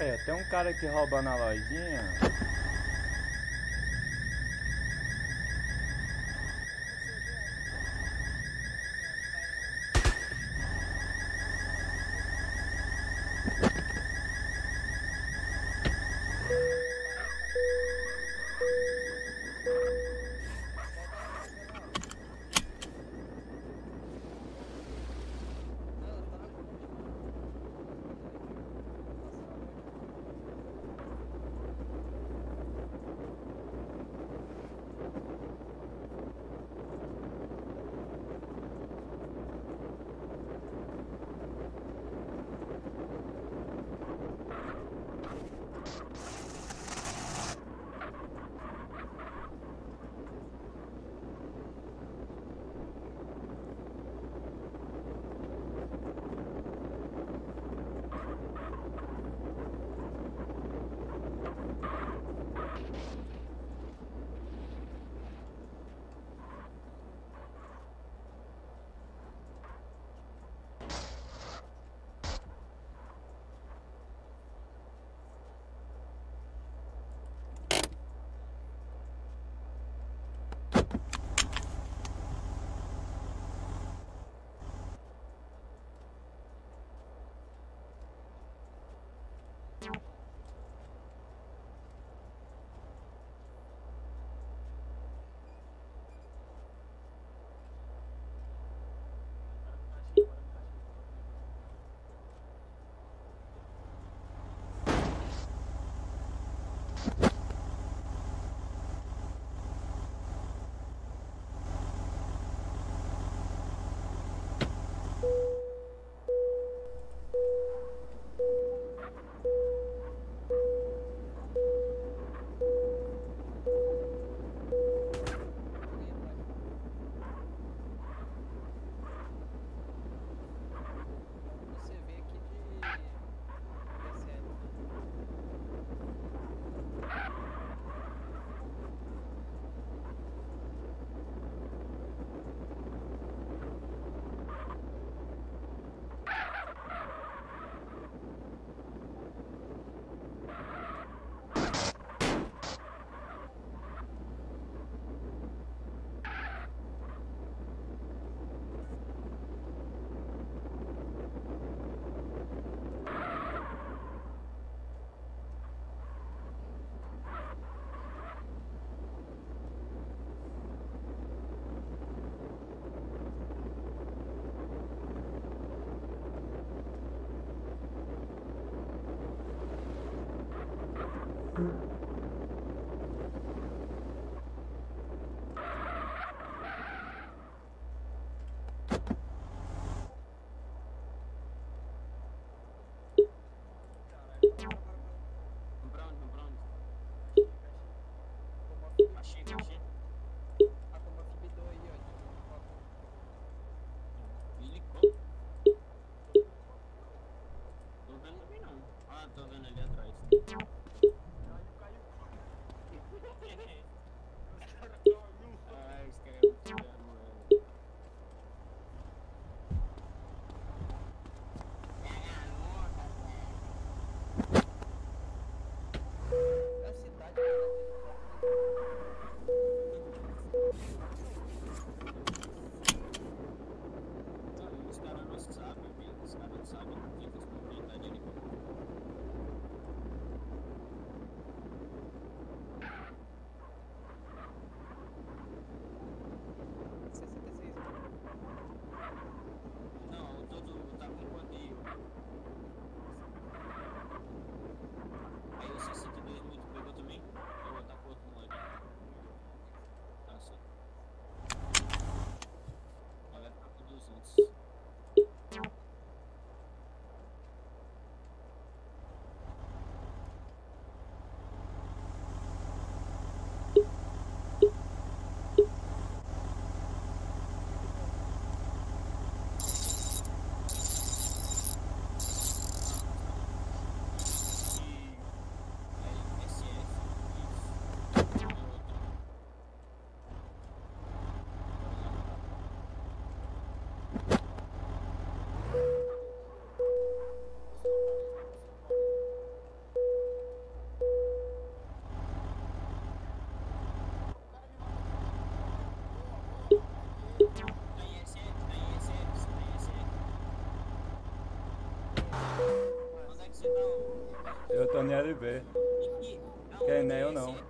Speaker 1: Olha, tem um cara aqui roubando a lojinha.
Speaker 5: to me.
Speaker 2: Tony LB. Quem é nem eu não.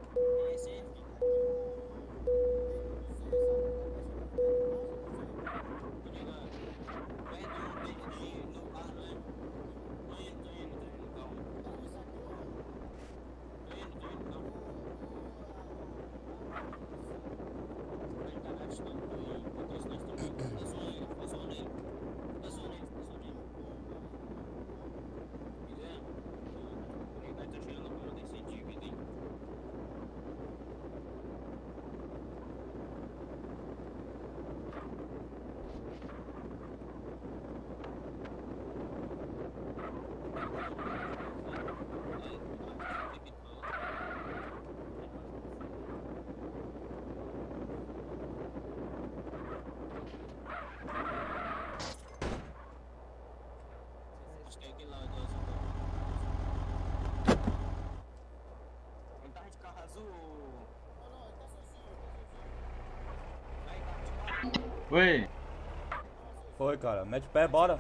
Speaker 2: cara. Mete o pé, bora.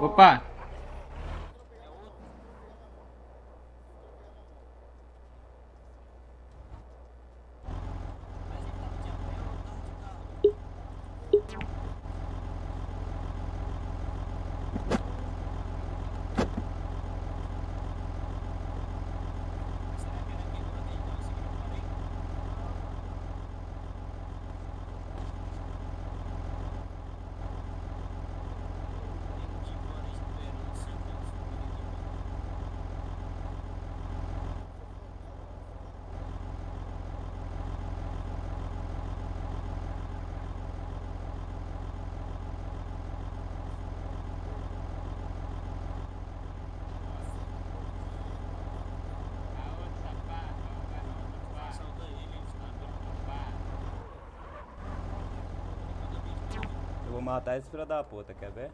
Speaker 5: Opa,
Speaker 2: matar esse filho da puta, quer ver?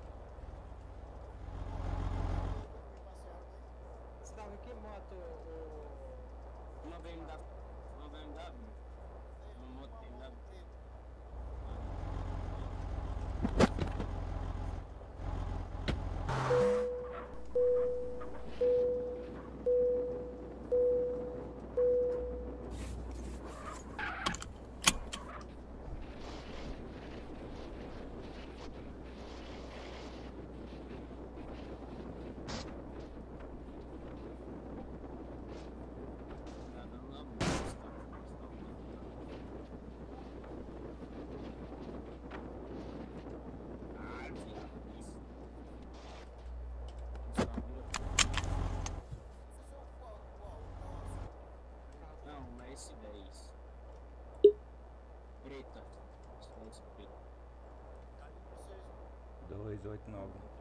Speaker 2: 289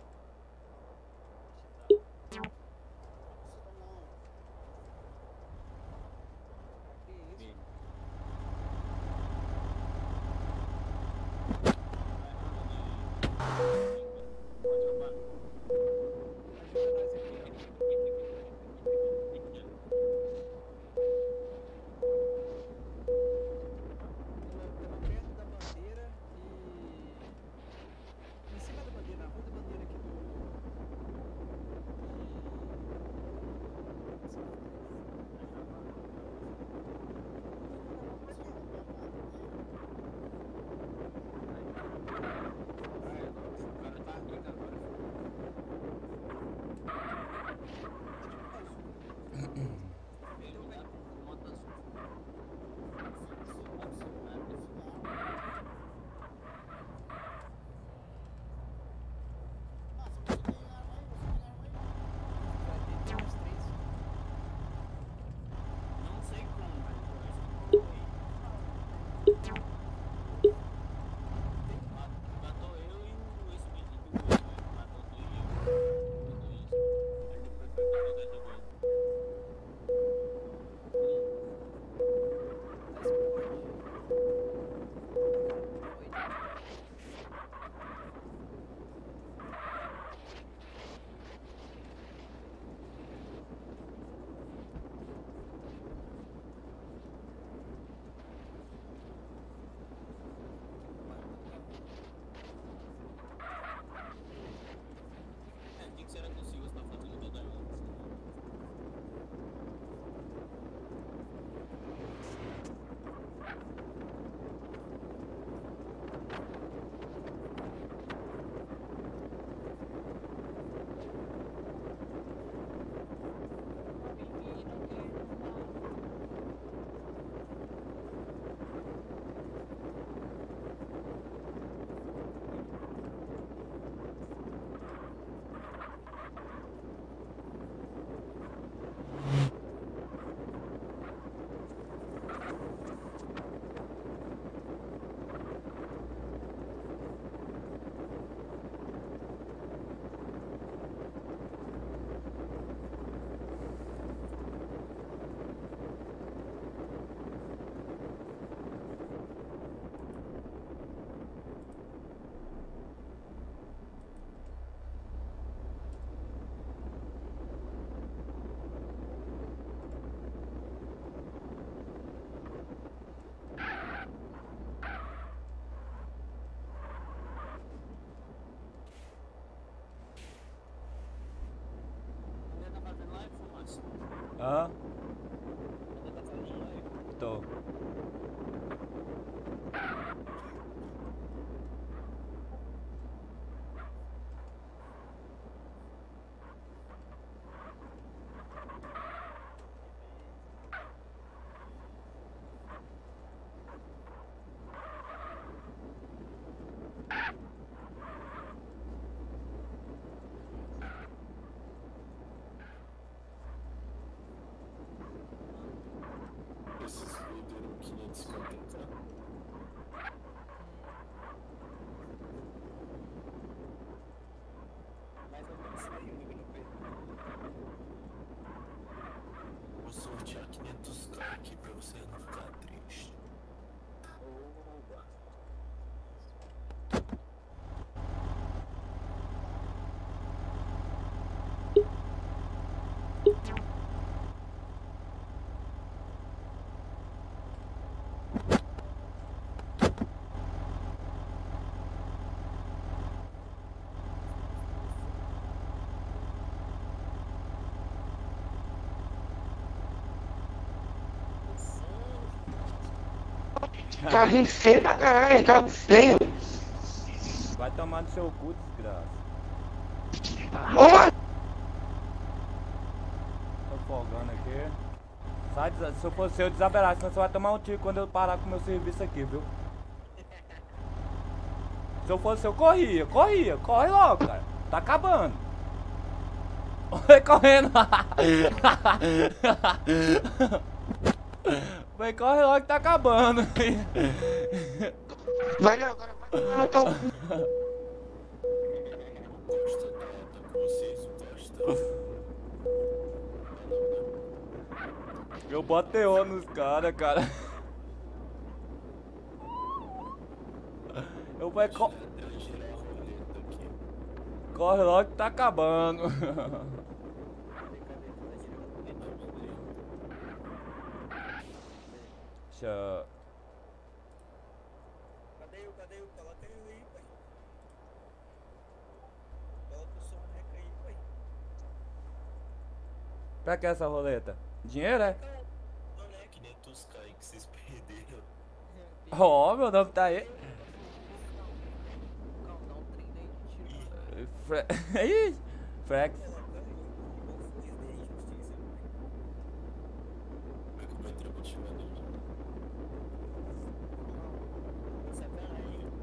Speaker 1: Hã?
Speaker 2: Ainda tá falando live.
Speaker 1: Tô.
Speaker 8: Esses perderam 500 conto, então.
Speaker 2: Mais ou menos isso aí, o nível do Pedro.
Speaker 8: Vou sortear 500k aqui pra você não ficar triste.
Speaker 2: Oba.
Speaker 9: Carrinho feio pra caralho, carro feio.
Speaker 1: Vai tomar no seu cu, desgraça.
Speaker 9: Ô,
Speaker 1: Tô folgando aqui. Sai, se eu fosse eu, desabelado, senão você vai tomar um tiro quando eu parar com o meu serviço aqui, viu? Se eu fosse eu, corria, corria, corre logo, cara. Tá acabando. Vai correndo. Vai, corre logo que tá acabando.
Speaker 9: Valeu, agora vai
Speaker 8: o Costa.
Speaker 1: Eu boto teor nos caras, cara. Eu vou co
Speaker 8: Vai aqui.
Speaker 1: corre logo que tá acabando. Deixa.
Speaker 2: Cadê eu? Cadê eu? Coloca eu aí, pai. Coloca o som rec aí, pai.
Speaker 1: Pra que essa roleta? Dinheiro, é?
Speaker 2: Não, né?
Speaker 8: 500k aí que vocês perderam.
Speaker 1: Ó, meu nome tá aí.
Speaker 5: Calma, dá um treino aí de tiro.
Speaker 1: Fre... Ih, Frex.
Speaker 2: Coloca aí. Igual foi de injustiça, pai.
Speaker 8: Vai que eu vou entrar contigo ali.
Speaker 2: Sacanagem.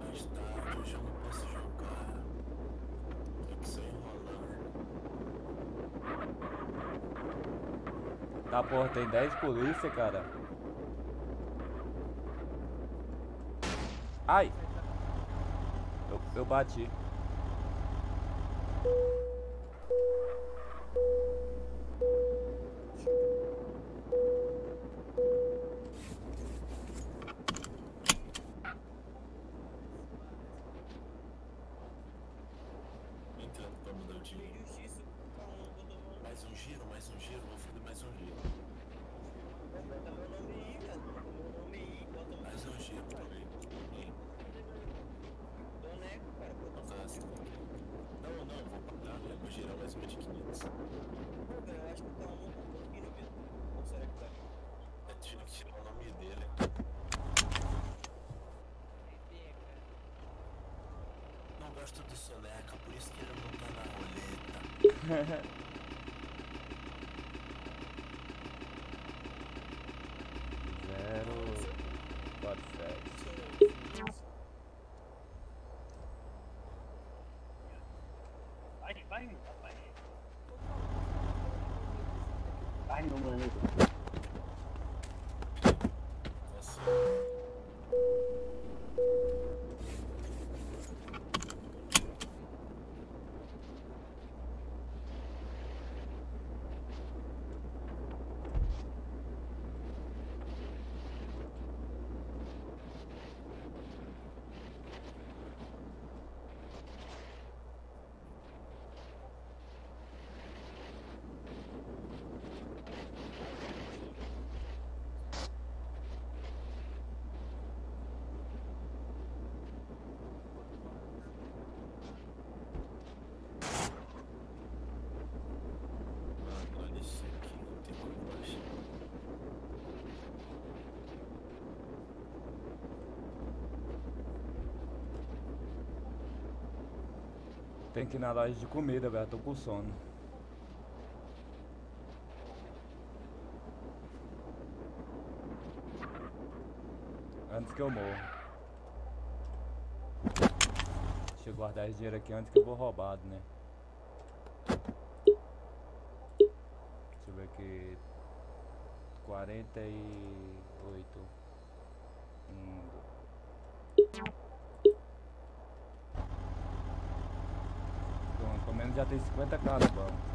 Speaker 8: Mais tarde, hoje eu não posso jogar. Fico só enrolando.
Speaker 1: Tá, porra, tem 10 polícia, cara. Ai! Eu, eu bati.
Speaker 8: Entrando pra mudar o time.
Speaker 2: Injustiça. Calma, não tô tomando.
Speaker 8: Mais um giro, mais um giro, vou fazer mais um giro.
Speaker 2: Bota meu nome aí, cara. Bota meu nome aí. Bota meu
Speaker 8: Mais um giro pra mim.
Speaker 2: boneco, cara. Bota
Speaker 8: Não. Não, vou pagar, né? Vou girar mais de 500.
Speaker 2: Pô, cara, eu acho que tá um pouquinho mesmo. Ou será que tá?
Speaker 8: Eu tinha que tirar o nome dele. Não gosto do Soneca, por isso que ele não tá na roleta.
Speaker 1: Tem que ir na loja de comida, velho. Tô com sono. Antes que eu morra. Deixa eu guardar esse dinheiro aqui antes que eu vou roubado, né? Deixa eu ver aqui. 40 e... já tem 50
Speaker 8: cada, mano.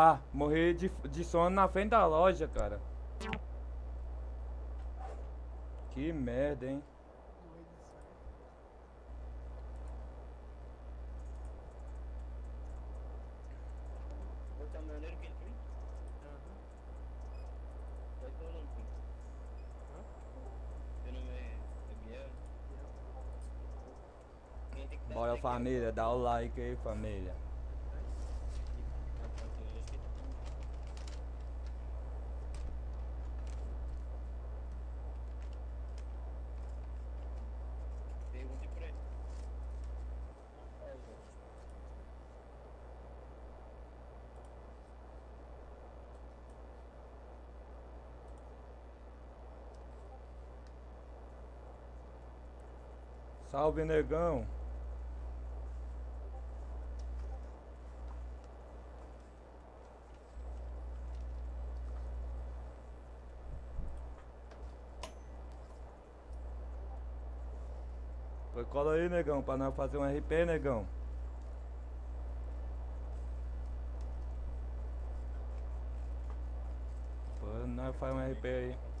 Speaker 8: Ah,
Speaker 1: morri de, de sono na frente da loja, cara. Que merda, hein? Bora família, dá o like aí família. Salve, negão. Foi cola aí, negão, pra nós fazer um RP, negão. Nós faz um RP aí.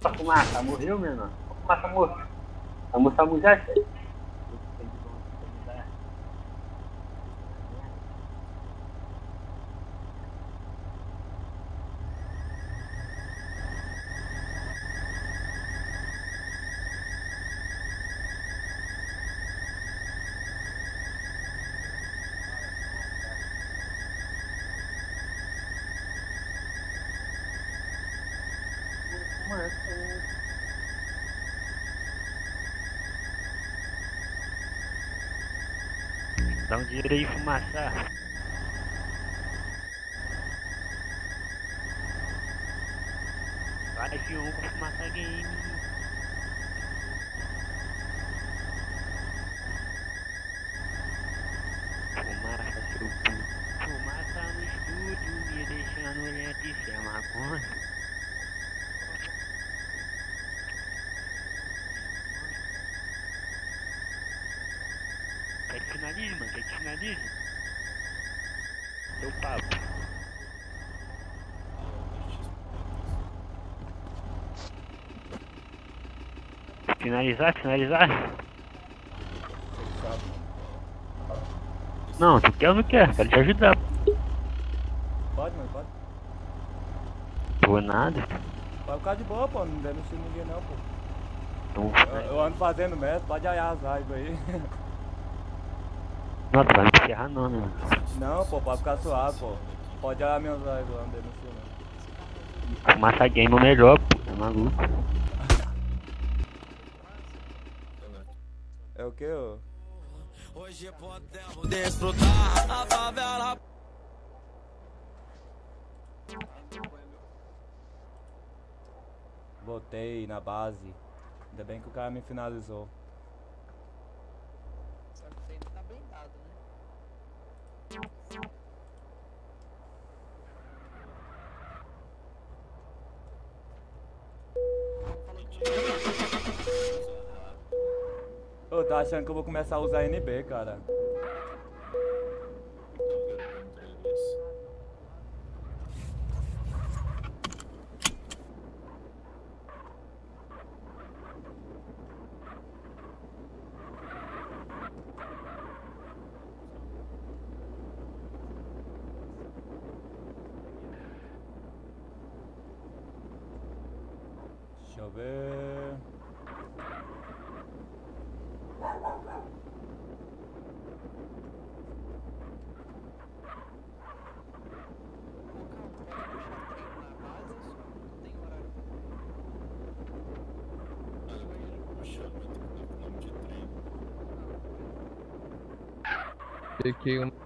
Speaker 8: Takumata tá morreu, menino. Takumata tá
Speaker 10: morreu. A moça
Speaker 11: tá já aí, fumaça. Vai, F1 com fumaça game. Fumaça, seu cu. Fumaça no estúdio, me deixando lento e sem maconha. Quer que finalize, mano? Quer que finalize? Seu papo. Finalizar, finalizar? Não, tu quer ou não quer? Quero te ajudar.
Speaker 1: Pode, mano, pode.
Speaker 11: Por nada.
Speaker 1: Pode ficar de boa, pô. Não denuncia ninguém não, pô.
Speaker 11: Então,
Speaker 1: Eu, eu ando fazendo mesmo, pode olhar as lives aí.
Speaker 11: não, tu vai me ferrar não, né?
Speaker 1: Não, pô, pode ficar suave, pô. Pode olhar minhas lives lá, não denuncia não.
Speaker 11: Fumaça game é melhor, pô. Tá maluco?
Speaker 1: Que, ô?
Speaker 6: Hoje podemos desfrutar a favela.
Speaker 1: Voltei na base. Ainda bem que o cara me finalizou.
Speaker 5: Só que você ainda tá blindado, né?
Speaker 1: Eu tô achando que eu vou começar a usar NB, cara. Deixa eu ver.
Speaker 12: Peguei um.
Speaker 8: Muita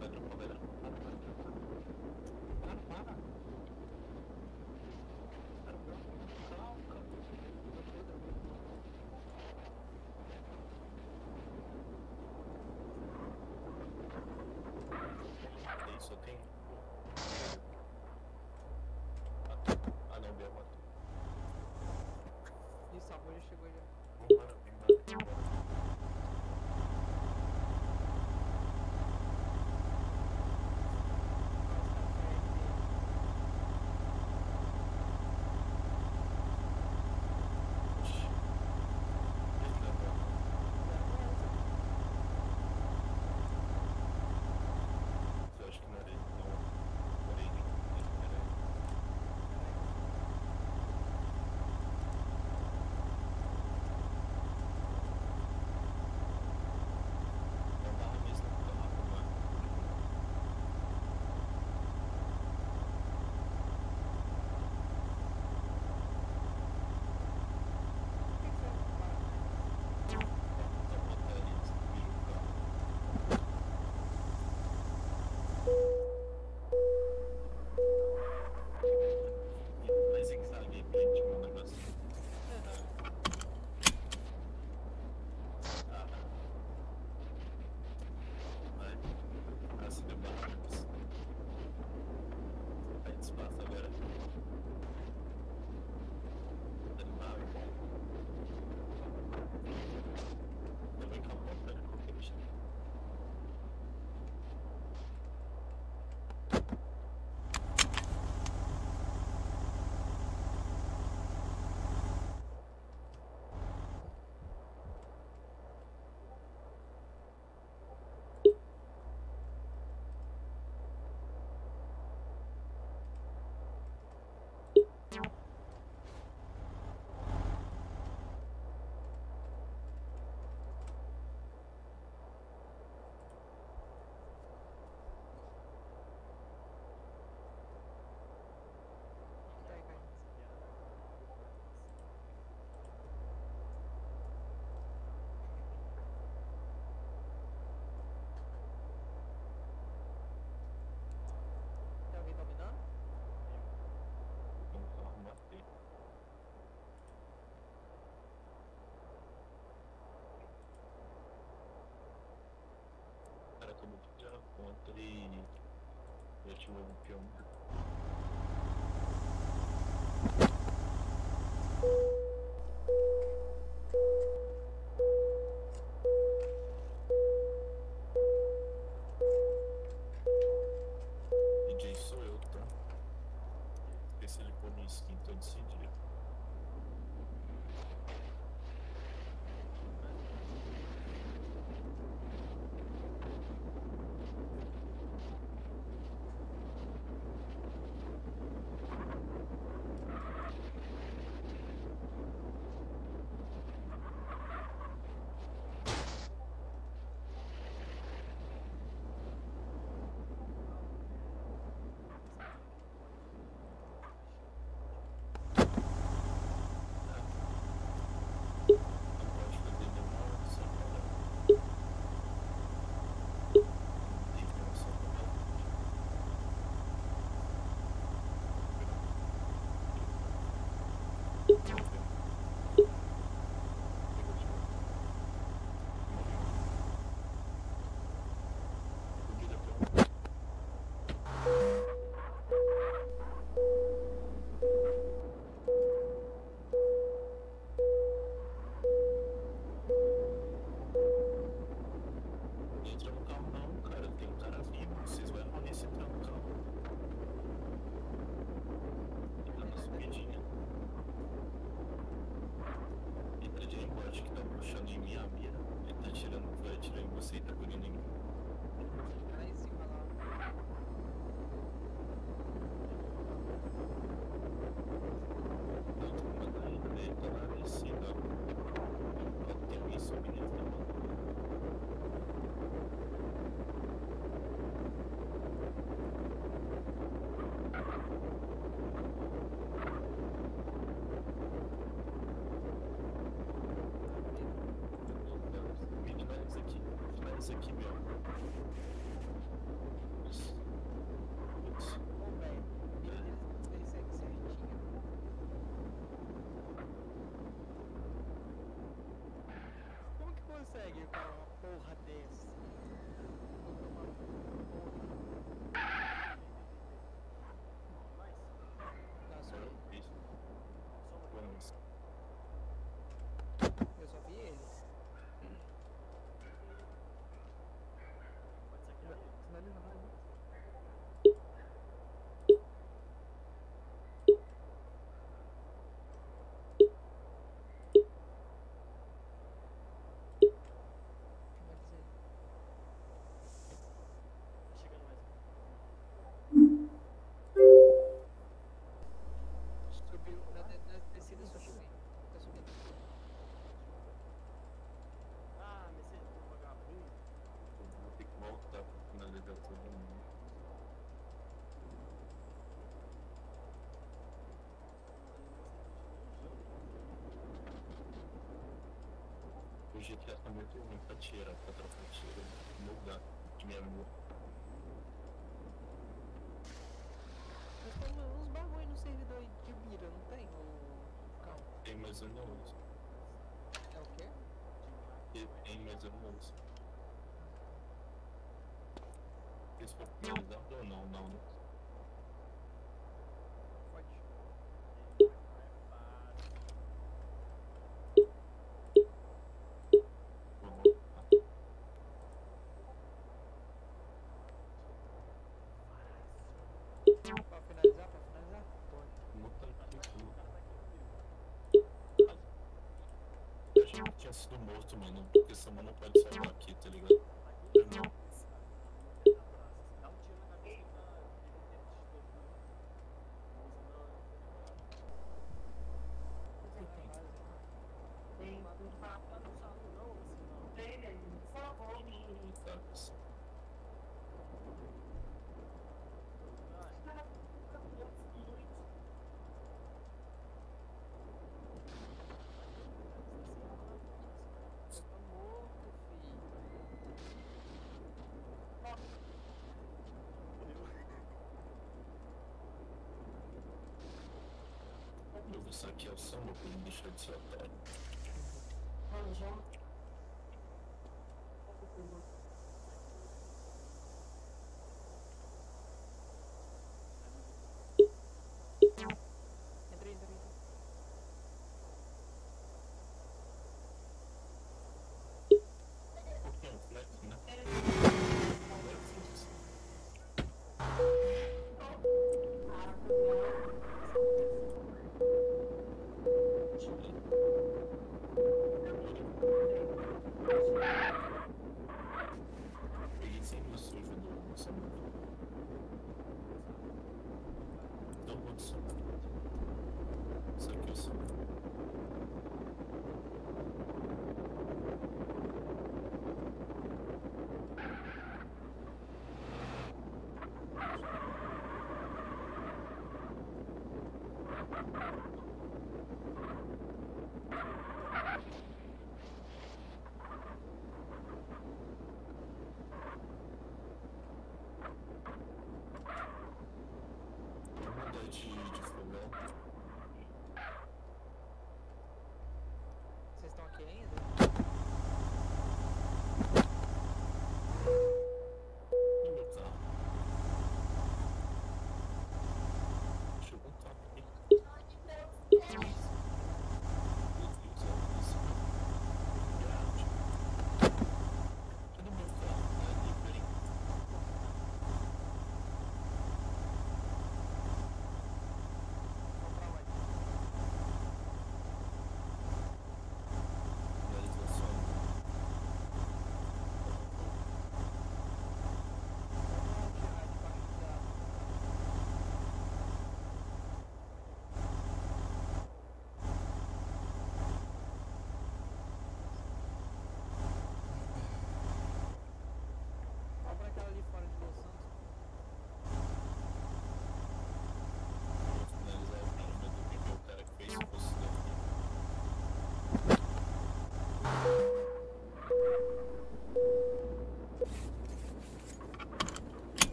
Speaker 8: Pedro Poveda. e, e ativou o peão. puxando em mim a mira. Ele tá tirando vai atirar em você e tá curando em mim.
Speaker 5: consegue, cara, uma porra dessa.
Speaker 13: O GTA tá muito ruim pra tirar, pra trocar tiro no lugar de minha rua.
Speaker 5: Mas tem uns bagulho no servidor aí de mira, não tem? O calma.
Speaker 13: Tem, mas eu não uso.
Speaker 5: É o quê?
Speaker 13: Tem, mas eu não uso. Isso foi finalizado ou não? Não, né?
Speaker 5: Pode.
Speaker 13: Vamos lá.
Speaker 5: Pra finalizar, pra finalizar? Pode.
Speaker 13: Muta aqui, A gente tinha sido morto, mano. Porque Samu não pode salvar aqui, tá ligado? Não. Tá, assim.
Speaker 5: Você tá morto, filho.
Speaker 13: Eu vou saquear o ele deixar de ser otário.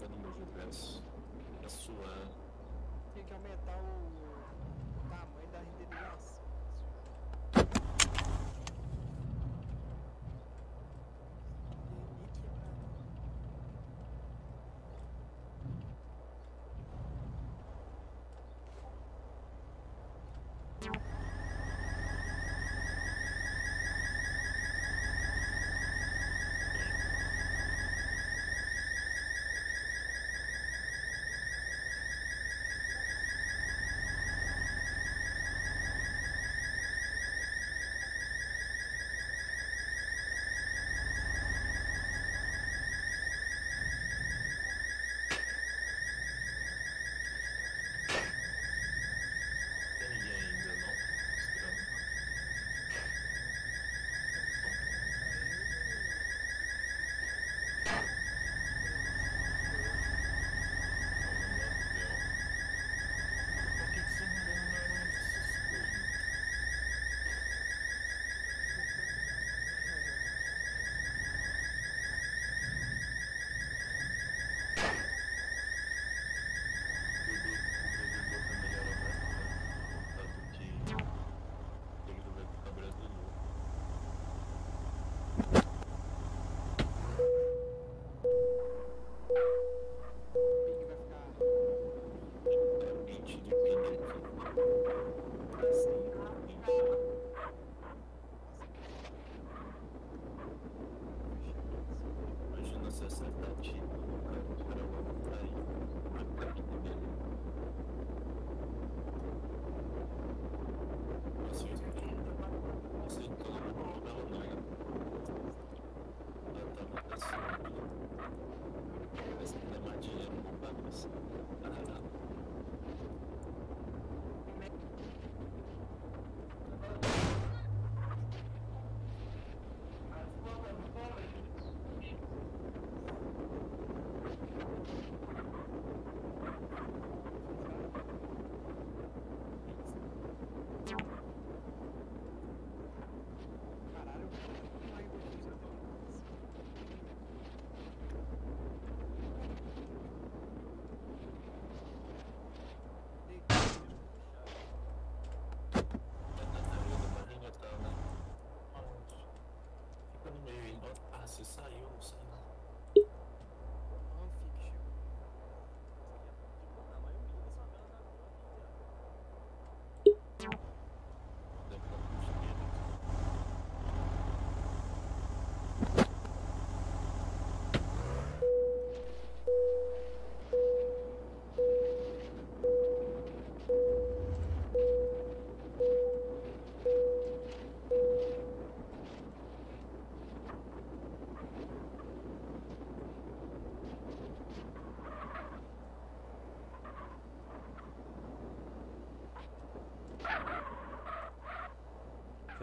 Speaker 8: Todo mundo a sua things.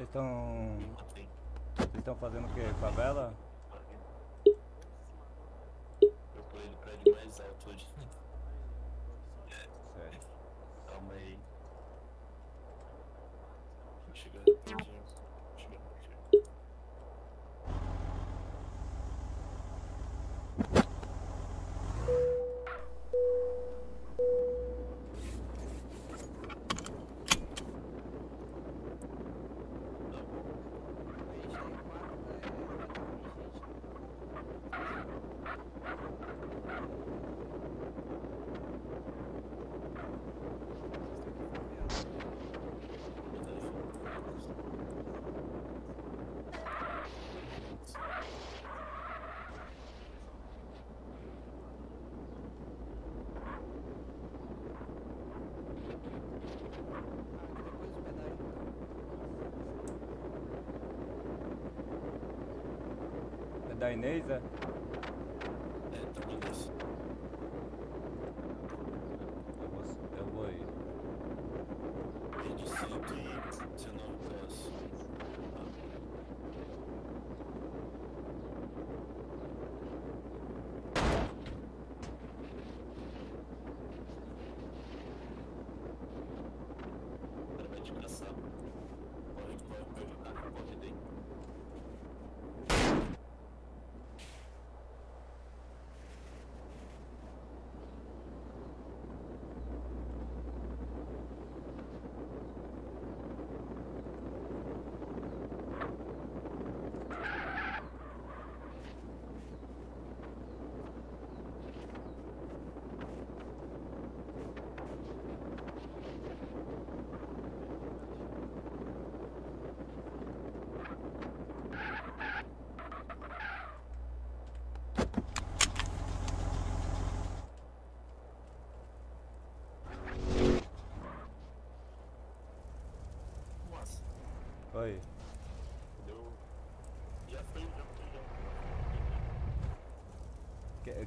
Speaker 13: Vocês estão. Vocês estão fazendo o que? Favela? da Inês. É?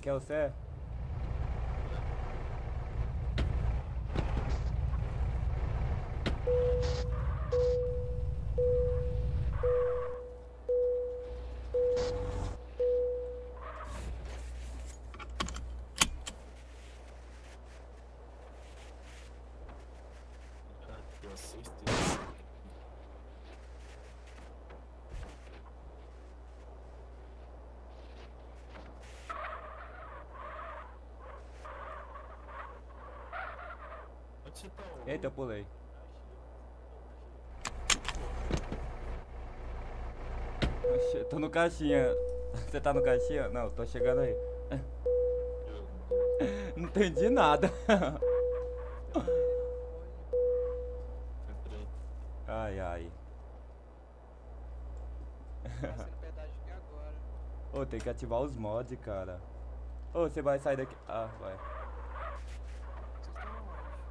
Speaker 1: Quer, quer você?
Speaker 8: Cara,
Speaker 1: Eita, eu pulei. Tô no caixinha. Você tá no caixinha? Não, tô chegando aí. Não entendi nada. Ai, ai. Ô, tem que ativar os mods, cara. Ô, você vai sair daqui. Ah, vai.
Speaker 5: Vocês estão onde?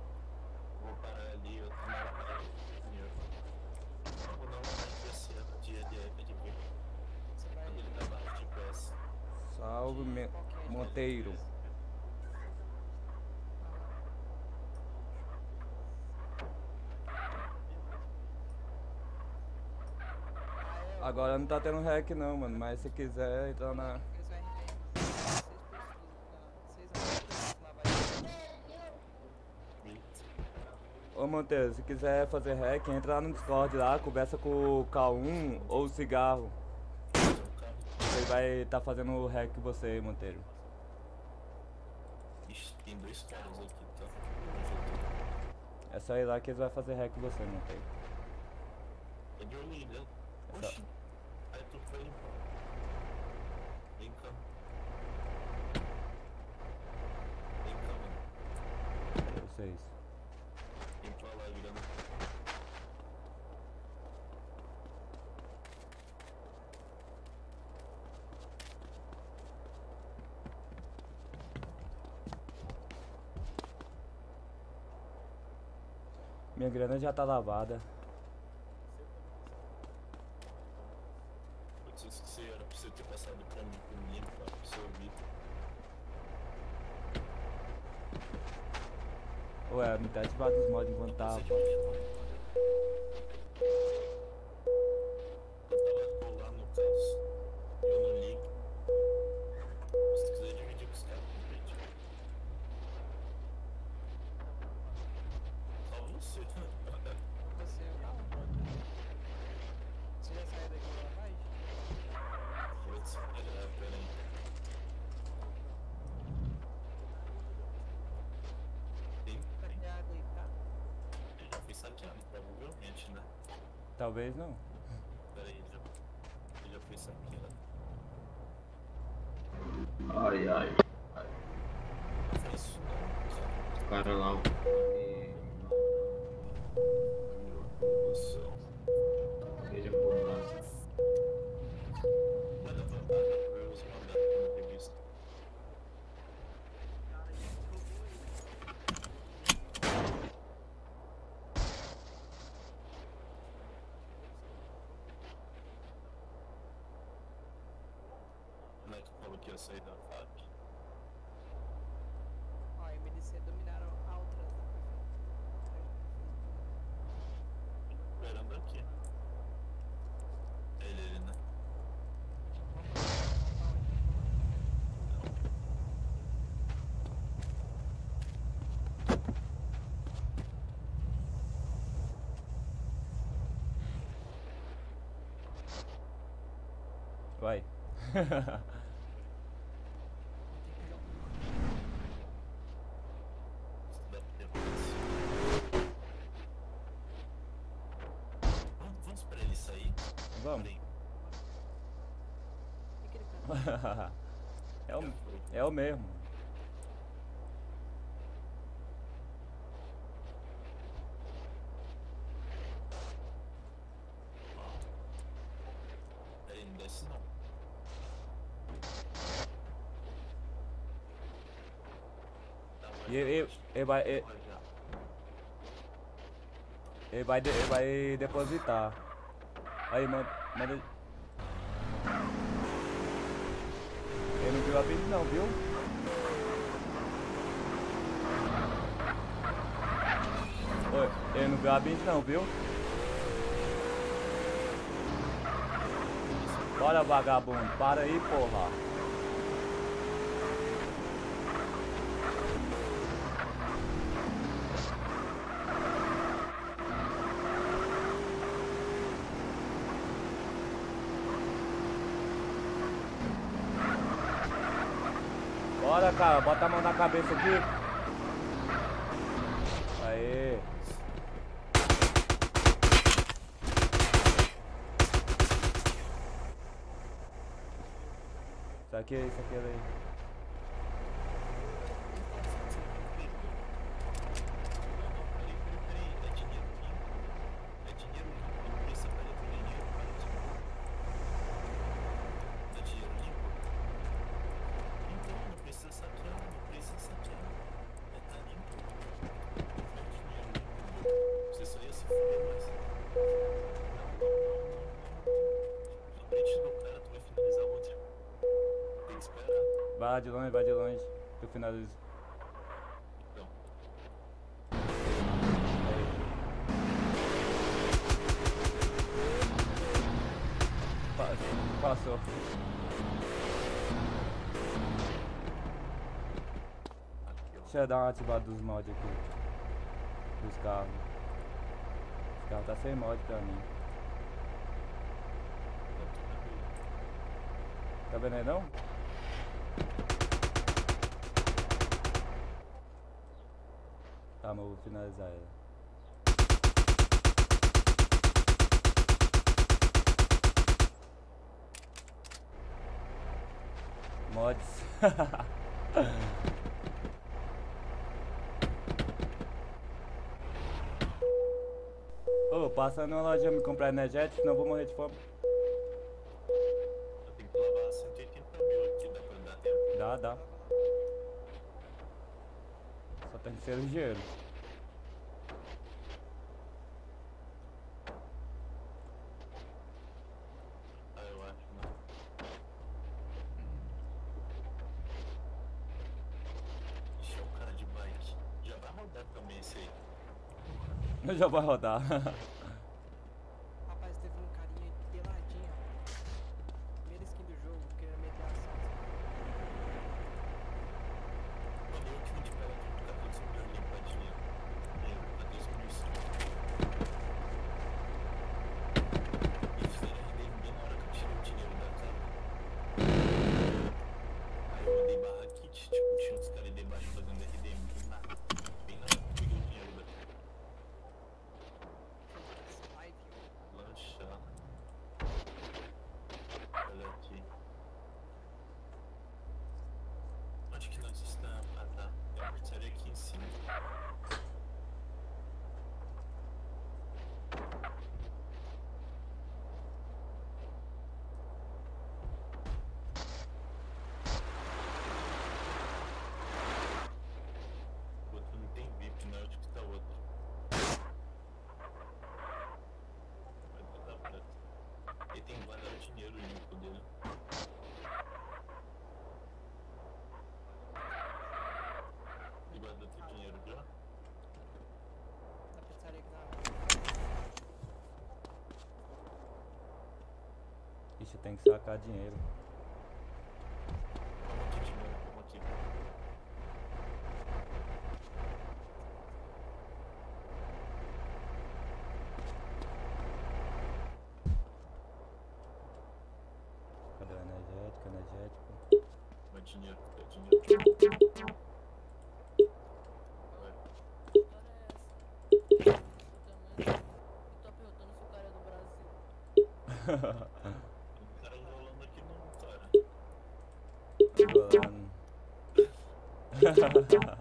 Speaker 8: Vou parar ali, eu tô na hora. Não, vou dar uma mais PC de EDF de ver.
Speaker 5: Você vai.
Speaker 8: Quando ele dá barra de PS.
Speaker 1: Salve, me...
Speaker 5: Qual que é?
Speaker 1: Monteiro.
Speaker 5: Ah, é,
Speaker 1: Agora não tá tendo hack não, mano. Mas se quiser entrar na. Ô Monteiro, se quiser fazer hack, entra lá no Discord lá, conversa com o K1 ou o Cigarro. Ele vai estar fazendo o hack com você, Monteiro.
Speaker 8: Ixi, tem dois caras aqui, tá?
Speaker 1: É só ir lá que eles vão fazer hack com você, Monteiro.
Speaker 8: É de olho né? Oxi. Aí tu foi limpar. Vem cá. Vem cá, mano.
Speaker 1: Vocês.
Speaker 8: Vem pra lá, virando.
Speaker 1: Minha grana já tá lavada.
Speaker 8: Putz, eu esqueci, era pra você ter passado pra mim comigo, pra você ouvir.
Speaker 1: Ué, me tá ativado
Speaker 8: sair da FAP?
Speaker 5: Ó, a MDC dominaram a Altras da
Speaker 8: Esperando aqui. É ele, ele, né?
Speaker 1: Vai. legal mesmo.
Speaker 8: Ele não desce não.
Speaker 1: Ele, ele, vai. Ele, ele vai, ele vai depositar. Aí, manda. manda não, viu? Oi, eu não grabo não, viu? olha vagabundo, para aí, porra. cara. Bota a mão na cabeça aqui. Aê. Isso aqui, é, isso aqui,
Speaker 8: é aí. vai
Speaker 1: de Badilões do finalizo. Passou. Deixa eu dar uma ativada dos mods aqui. Dos carros. Os carros tá sem mod pra mim. Tá vendo aí não? finalizar ela. Mods. Ô, oh, passa numa loja me comprar energético, senão vou morrer de fome.
Speaker 8: Eu tenho que lavar 180 mil aqui, dá pra dar tempo?
Speaker 1: Dá, dá. Só tem que ser ligeiro.
Speaker 8: vai rodar. estarei aqui em cima. gente tem que
Speaker 1: sacar dinheiro.
Speaker 8: ハハハハ。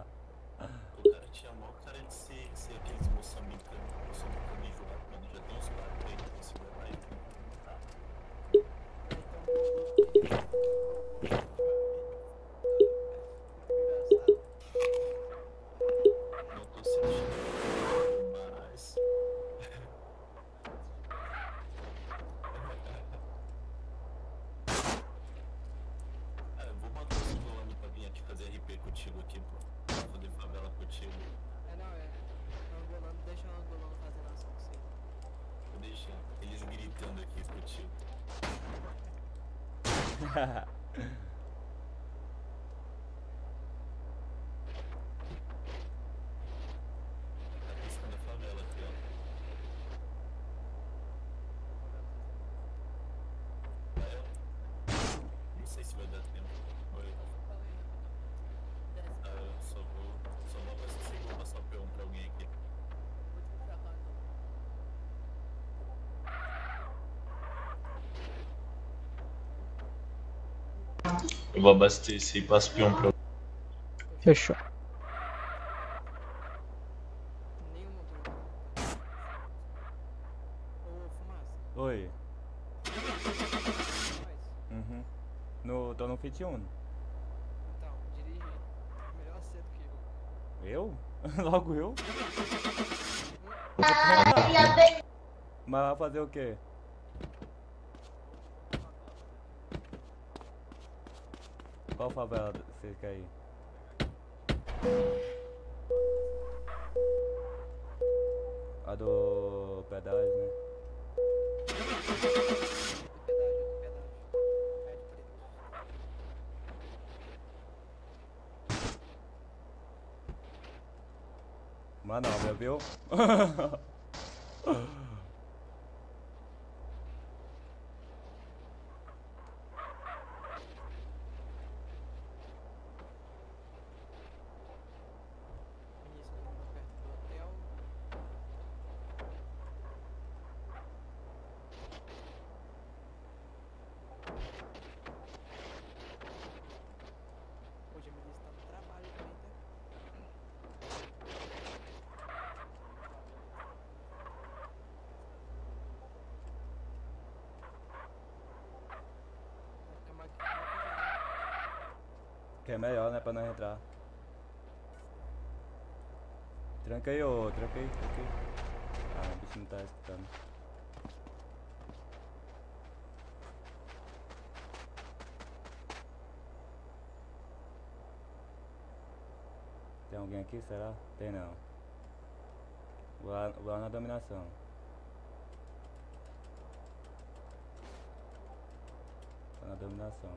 Speaker 8: Eu vou abastecer e passo o P1 pra
Speaker 5: Fechou.
Speaker 1: Oi. Uhum. No, tô no Fit 1.
Speaker 5: Então, dirige melhor ser do que eu.
Speaker 1: Eu? Logo eu? Mas vai fazer o quê? Favela você quer ir? A do pedágio, né? Manobra, viu?
Speaker 5: Hoje a Melissa tá no trabalho também,
Speaker 1: Que é melhor, né? Pra não entrar. Tranca aí, ô. Tranca aí, tranca aí. Ah, o bicho não tá escutando. Tem alguém aqui, será? Tem não. Vou lá, vou lá na dominação. Tô na dominação.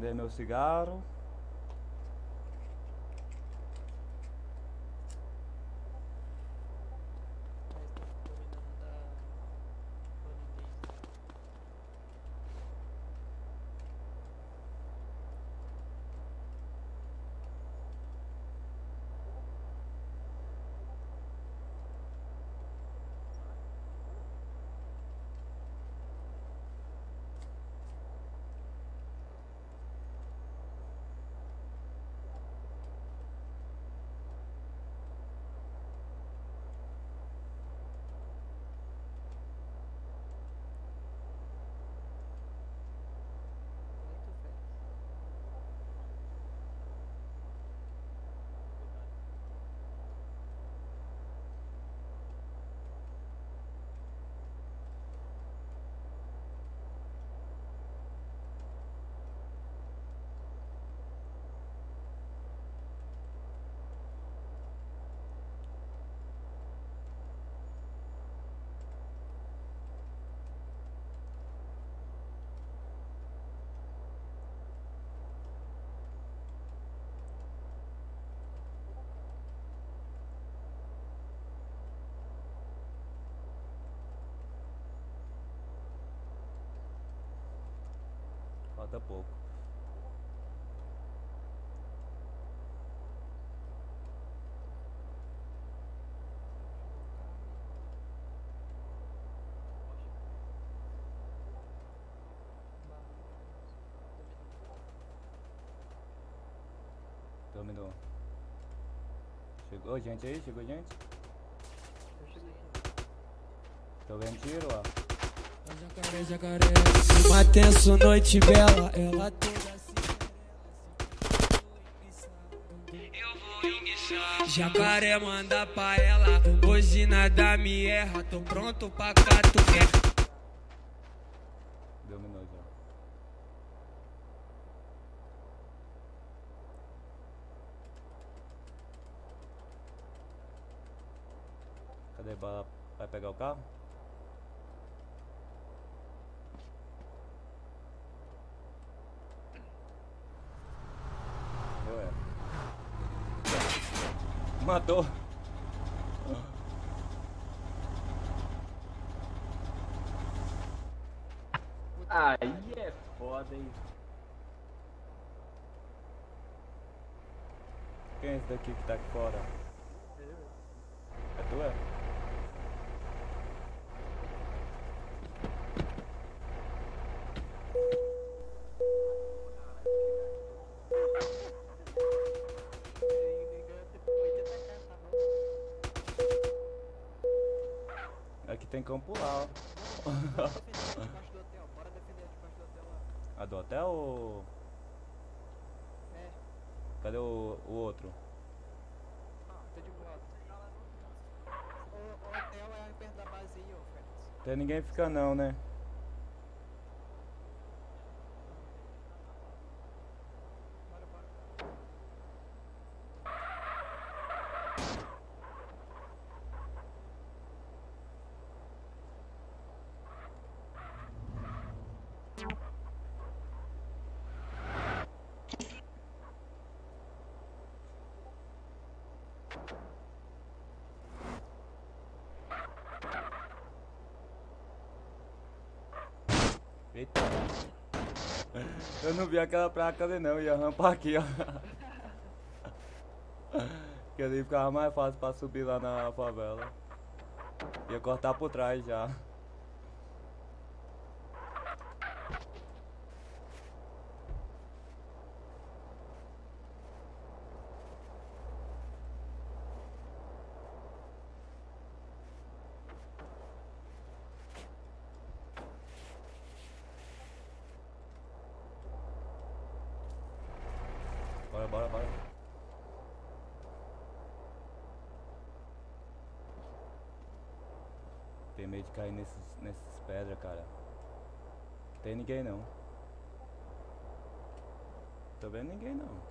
Speaker 1: Acender meu cigarro. Falta pouco. Dominou. Chegou gente aí? Chegou gente? Tô vendo tiro, ó.
Speaker 3: Jacaré, jacaré, uma tenso noite bela, ela toda Jacaré manda pra ela, hoje nada me erra, tô pronto pra catuquer.
Speaker 1: Dominou já. Cadê bala? Vai pegar o carro? Eu é. Matou.
Speaker 10: Aí é foda, hein?
Speaker 1: Quem é esse daqui que tá aqui fora?
Speaker 5: Do hotel lá.
Speaker 1: A do hotel ou...
Speaker 5: É,
Speaker 1: Cadê o, o outro?
Speaker 5: tô de volta. O, o hotel é perto da base aí, ô Félix.
Speaker 1: Tem ninguém ficando não, né?
Speaker 5: Bora, bora.
Speaker 1: Eita. Eu não vi aquela placa ali não, ia rampar aqui, ó. Que ali ficava mais fácil pra subir lá na favela. Ia cortar por trás já. Bora, bora, bora. Tem medo de cair nesses, nessas pedras, cara. Não tem ninguém não. Tô vendo ninguém não.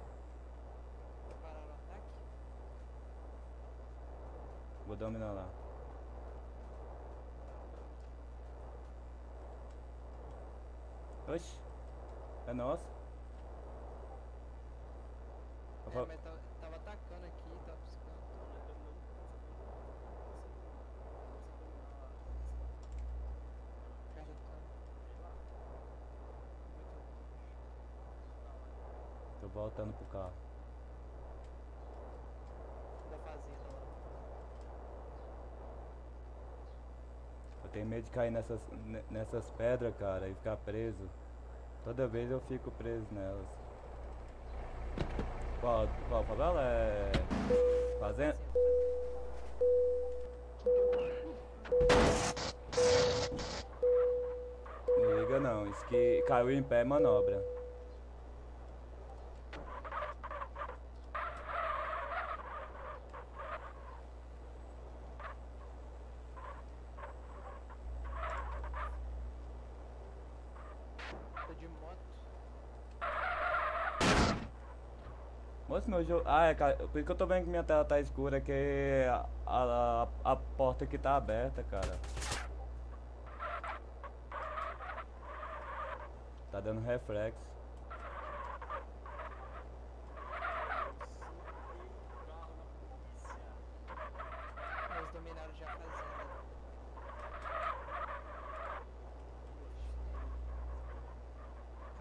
Speaker 1: Vou dominar lá. Oxi. É nosso?
Speaker 5: É,
Speaker 1: vou-
Speaker 5: mas tava, tava atacando aqui, tava buscando. Casa do cara.
Speaker 1: Tô voltando pro carro.
Speaker 5: Da fazenda lá.
Speaker 1: Eu tenho medo de cair nessas, ne- nessas pedras, cara, e ficar preso. Toda vez eu fico preso nelas. Qual, qual favela? É. Fazenda? Não liga não, isso que caiu em pé é manobra.
Speaker 5: Tô de moto.
Speaker 1: Meu jogo. Ah, é, cara, por que eu tô vendo que minha tela tá escura, que a, a, a porta aqui tá aberta, cara. Tá dando reflexo.
Speaker 5: Eles dominaram já a fazenda.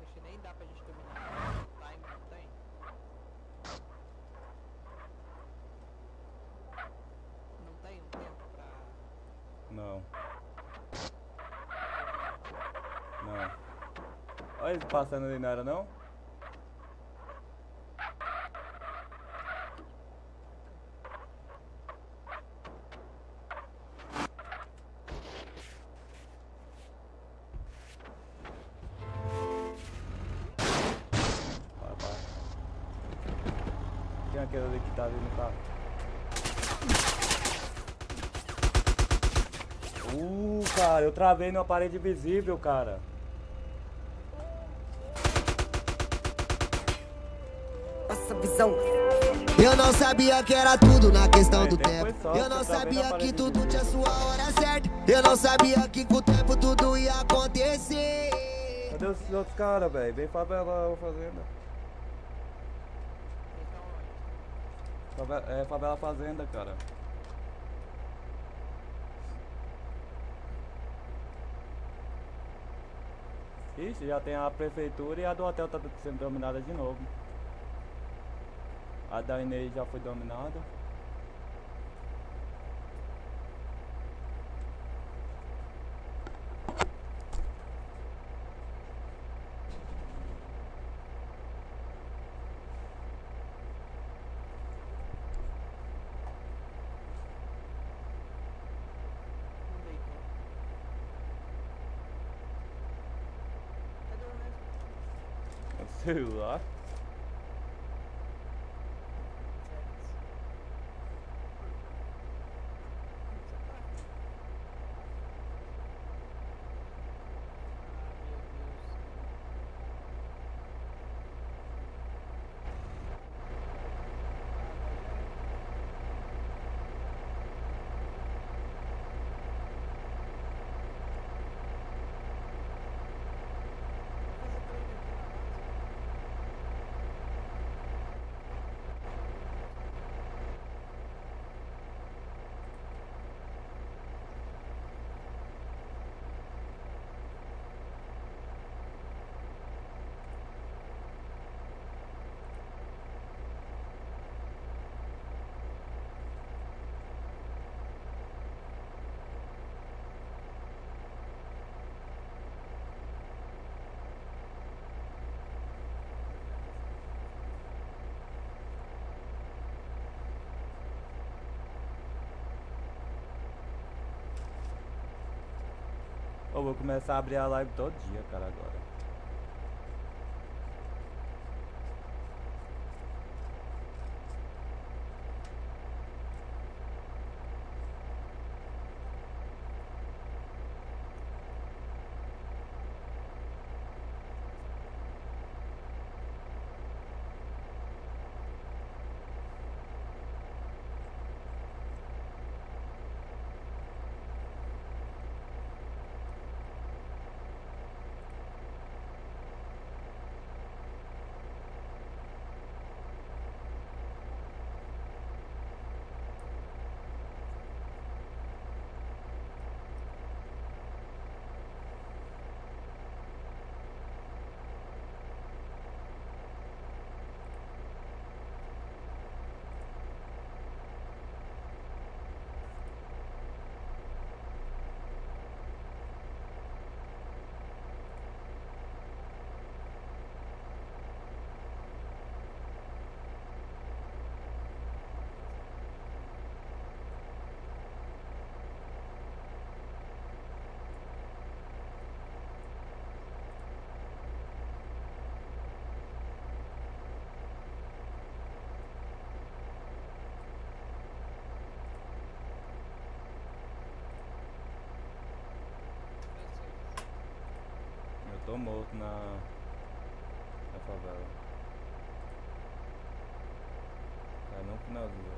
Speaker 5: Acho que nem dá pra gente dominar. Tá em não tem? Não tem um tempo pra.
Speaker 1: Não. Não. Olha eles passando ali, não era não? É aquele ali que tá ali no carro? Uh, cara, eu travei numa parede visível, cara.
Speaker 14: Eu não sabia que era tudo na questão do
Speaker 1: tempo
Speaker 14: Eu não sabia que tudo tinha sua hora certa. Eu não sabia que com o tempo tudo ia acontecer.
Speaker 1: Cadê os outros caras, velho? Vem favela fazenda. Favela, é favela fazenda, cara. Ixi, já tem a prefeitura e a do hotel tá sendo dominada de novo. A da Inês já foi dominada. Sei lá. Eu vou começar a abrir a live todo dia, cara, agora. Eu tô morto na, na favela. É no finalzinho.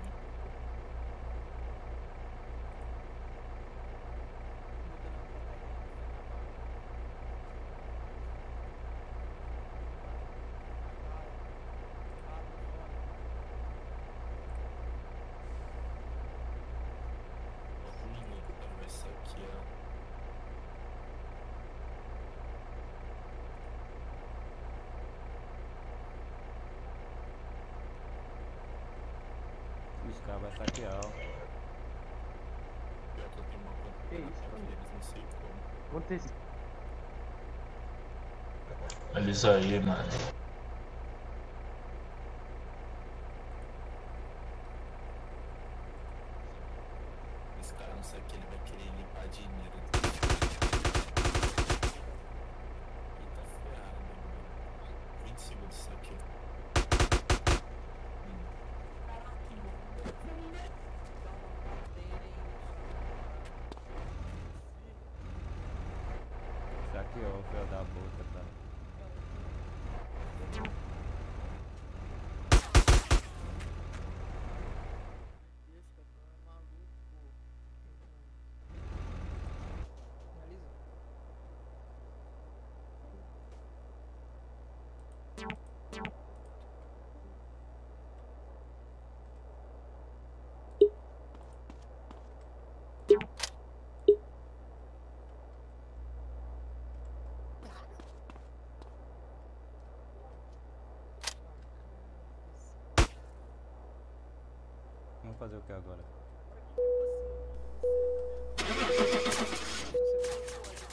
Speaker 5: caras vão saquear. ó.
Speaker 8: Tenho uma conta
Speaker 15: Que isso,
Speaker 8: com eles, não sei como.
Speaker 15: Aconteceu.
Speaker 8: Olha isso aí, mano. Esse cara não sabe que ele vai querer limpar dinheiro. Ele tá ferrado, mano. 20 segundos isso aqui.
Speaker 5: Saqueou, filho da puta, tá? Vamos fazer o que agora?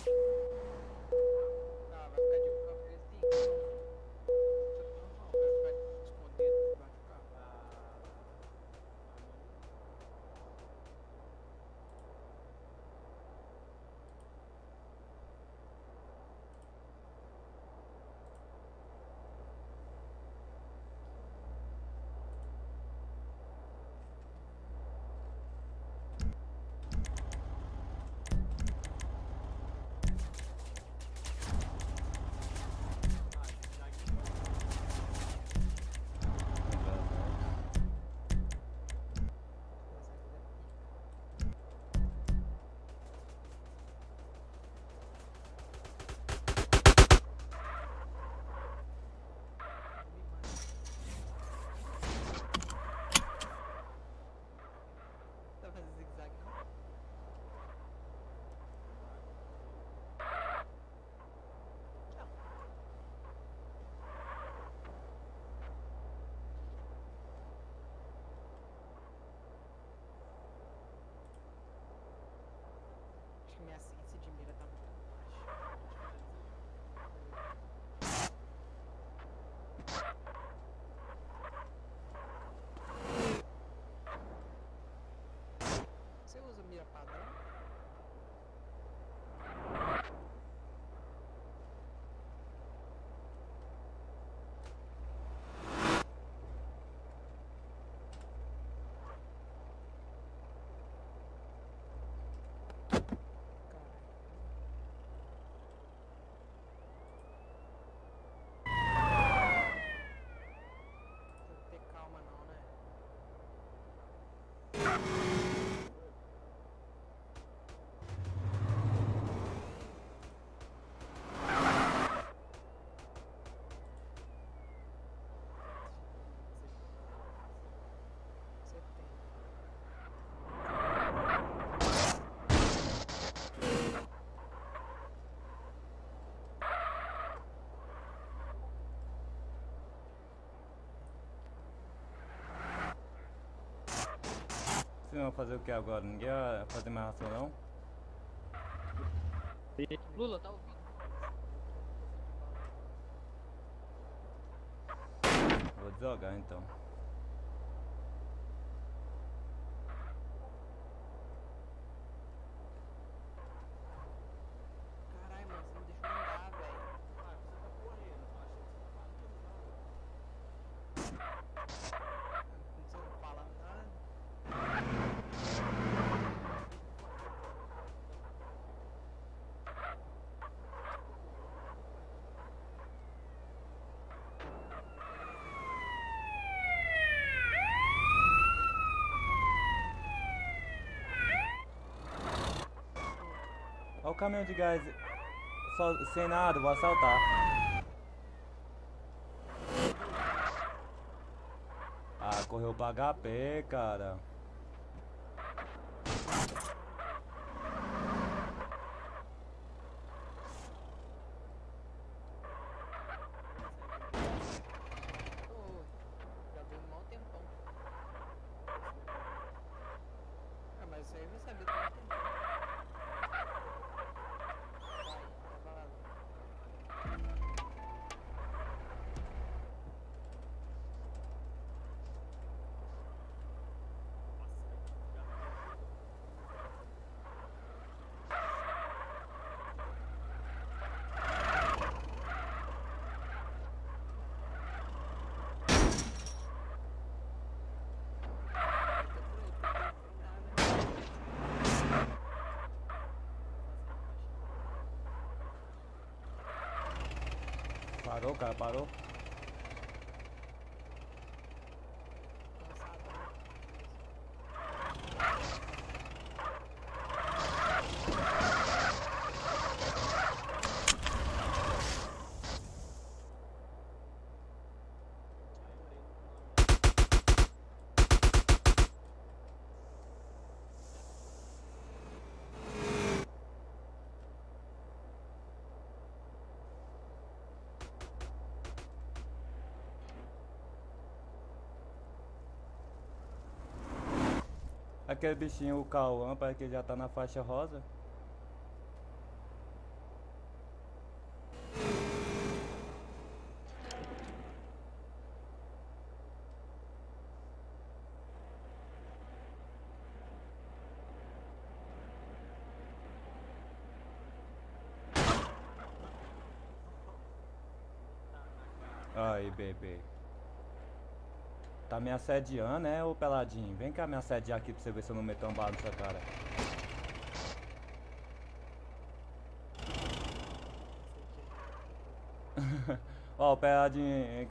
Speaker 13: Stop!
Speaker 5: Vocês vão fazer o que agora? Ninguém vai fazer mais ração não?
Speaker 13: Lula, tá ouvindo?
Speaker 5: Vou desogar então.
Speaker 13: Caralho, mano, você não deixou andar, velho. Você não fala nada.
Speaker 5: Olha o caminhão de gás. Só, sem nada, vou assaltar. Ah, correu pra HP, cara.
Speaker 13: Ô, já deu um mau tempão.
Speaker 1: Parou, o Aquele bichinho, o Cauã, parece que já tá na faixa rosa. Aí, bebê. Me assediando, né, ô peladinho? Vem cá me assediar aqui pra você ver se eu não meto um bala na sua cara. Ó, o peladinho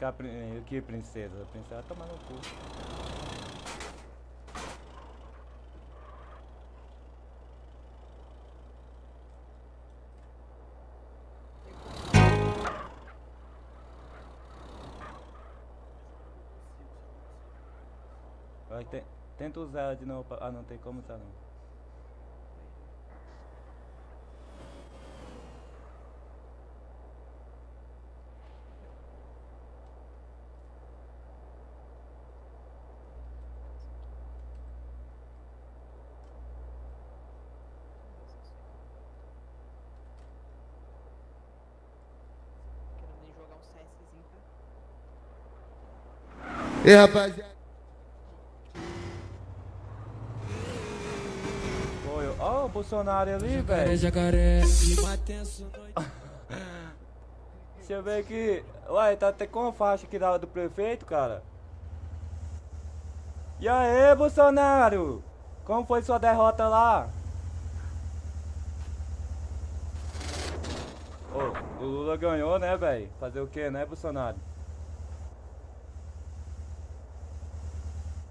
Speaker 1: aqui, princesa. Princesa, toma no cu. Vai, te- tenta usar ela de novo. pra- Ah, não tem como usar não.
Speaker 5: Querendo nem jogar um CSzinho, tá?
Speaker 9: E rapaziada.
Speaker 1: Bolsonaro ali, velho.
Speaker 12: jacaré.
Speaker 1: Deixa eu ver aqui. Ué, tá até com a faixa aqui da, do prefeito, cara. E aí, Bolsonaro? Como foi sua derrota lá? Ô, o Lula ganhou, né, velho? Fazer o que, né, Bolsonaro?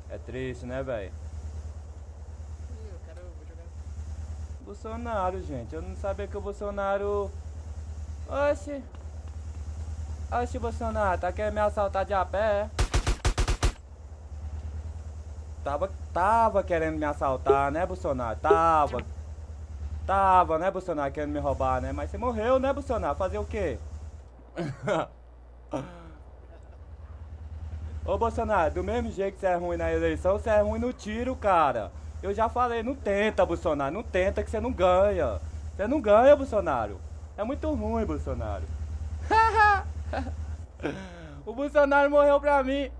Speaker 1: É triste, né, velho?
Speaker 5: Ih, eu quero vou jogar.
Speaker 1: Bolsonaro, gente. Eu não sabia que o Bolsonaro. Oxe. Oxe, Bolsonaro, tá querendo me assaltar de a pé? é? Tava, tava querendo me assaltar, né, Bolsonaro? Tava. Tava, né, Bolsonaro, querendo me roubar, né? Mas você morreu, né, Bolsonaro? Fazer o quê? Ô, Bolsonaro, do mesmo jeito que você é ruim na eleição, você é ruim no tiro, cara. Eu já falei, não tenta, Bolsonaro, não tenta que você não ganha. Você não ganha, Bolsonaro. É muito ruim, Bolsonaro. o Bolsonaro morreu pra mim.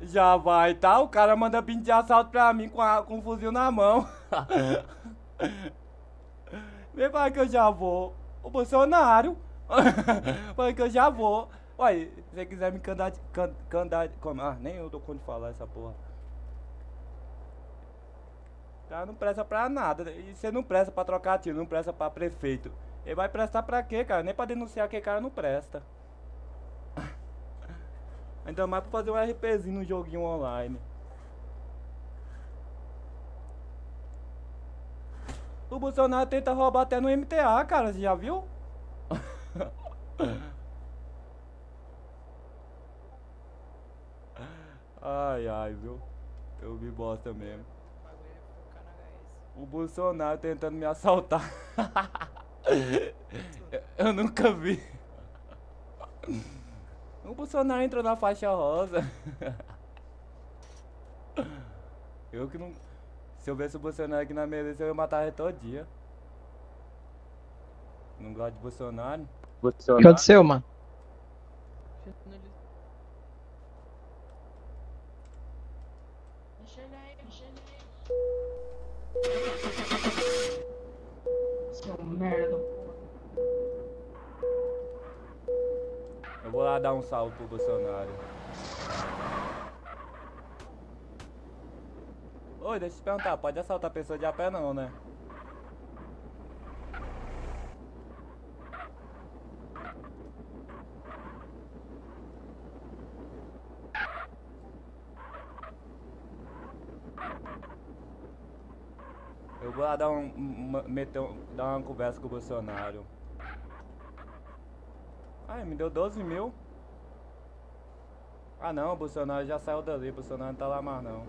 Speaker 1: Já vai, tá? O cara manda pinte de assalto pra mim com, a, com um fuzil na mão. Vem pra que eu já vou. O Bolsonaro. Vai que eu já vou. Ué, se você quiser me candidatar. Can, como? Ah, nem eu dou conta de falar essa porra. Cara não presta pra nada. E você não presta pra trocar tiro, não presta pra prefeito. Ele vai prestar pra quê, cara? Nem pra denunciar que cara não presta. Ainda mais pra fazer um RPzinho no joguinho online. O Bolsonaro tenta roubar até no MTA, cara, você já viu? ai, ai, viu? Eu vi bosta mesmo. O Bolsonaro tentando me assaltar. eu, eu nunca vi. O Bolsonaro entrou na faixa rosa. eu que não. Se eu visse o Bolsonaro aqui na mesa, eu ia matar ele todo dia. Não gosto de Bolsonaro.
Speaker 13: O que aconteceu, mano?
Speaker 16: Seu merda.
Speaker 1: Eu vou lá dar um salve pro Bolsonaro. Oi, deixa eu te perguntar, pode assaltar pessoa de a pé não, né? Lá dar, um, uma, meter um- dar uma conversa com o Bolsonaro. Ai, me deu 12 mil. Ah não, o Bolsonaro já saiu dali, o Bolsonaro não tá lá mais não.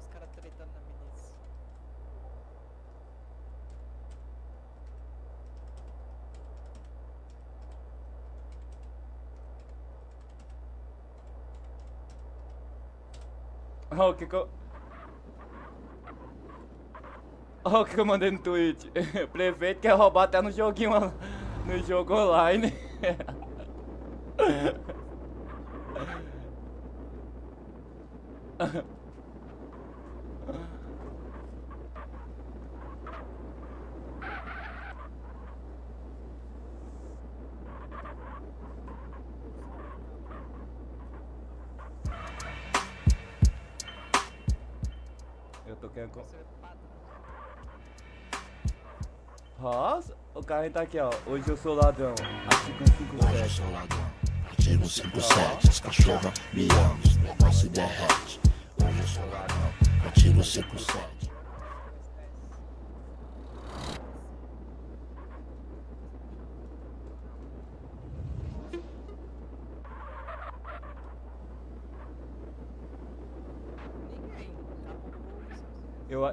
Speaker 5: Os caras tretando na milícia.
Speaker 1: Olha o que que eu... O que eu mandei no tweet. Prefeito quer roubar até no joguinho, no jogo online. Querendo... com- Nossa, o cara tá aqui, ó. Hoje eu sou ladrão. Artigo 157. Hoje eu sou ladrão.
Speaker 13: Artigo 57, as cachorra me ama, os negócio derrete. Hoje eu sou ladrão. Artigo 57.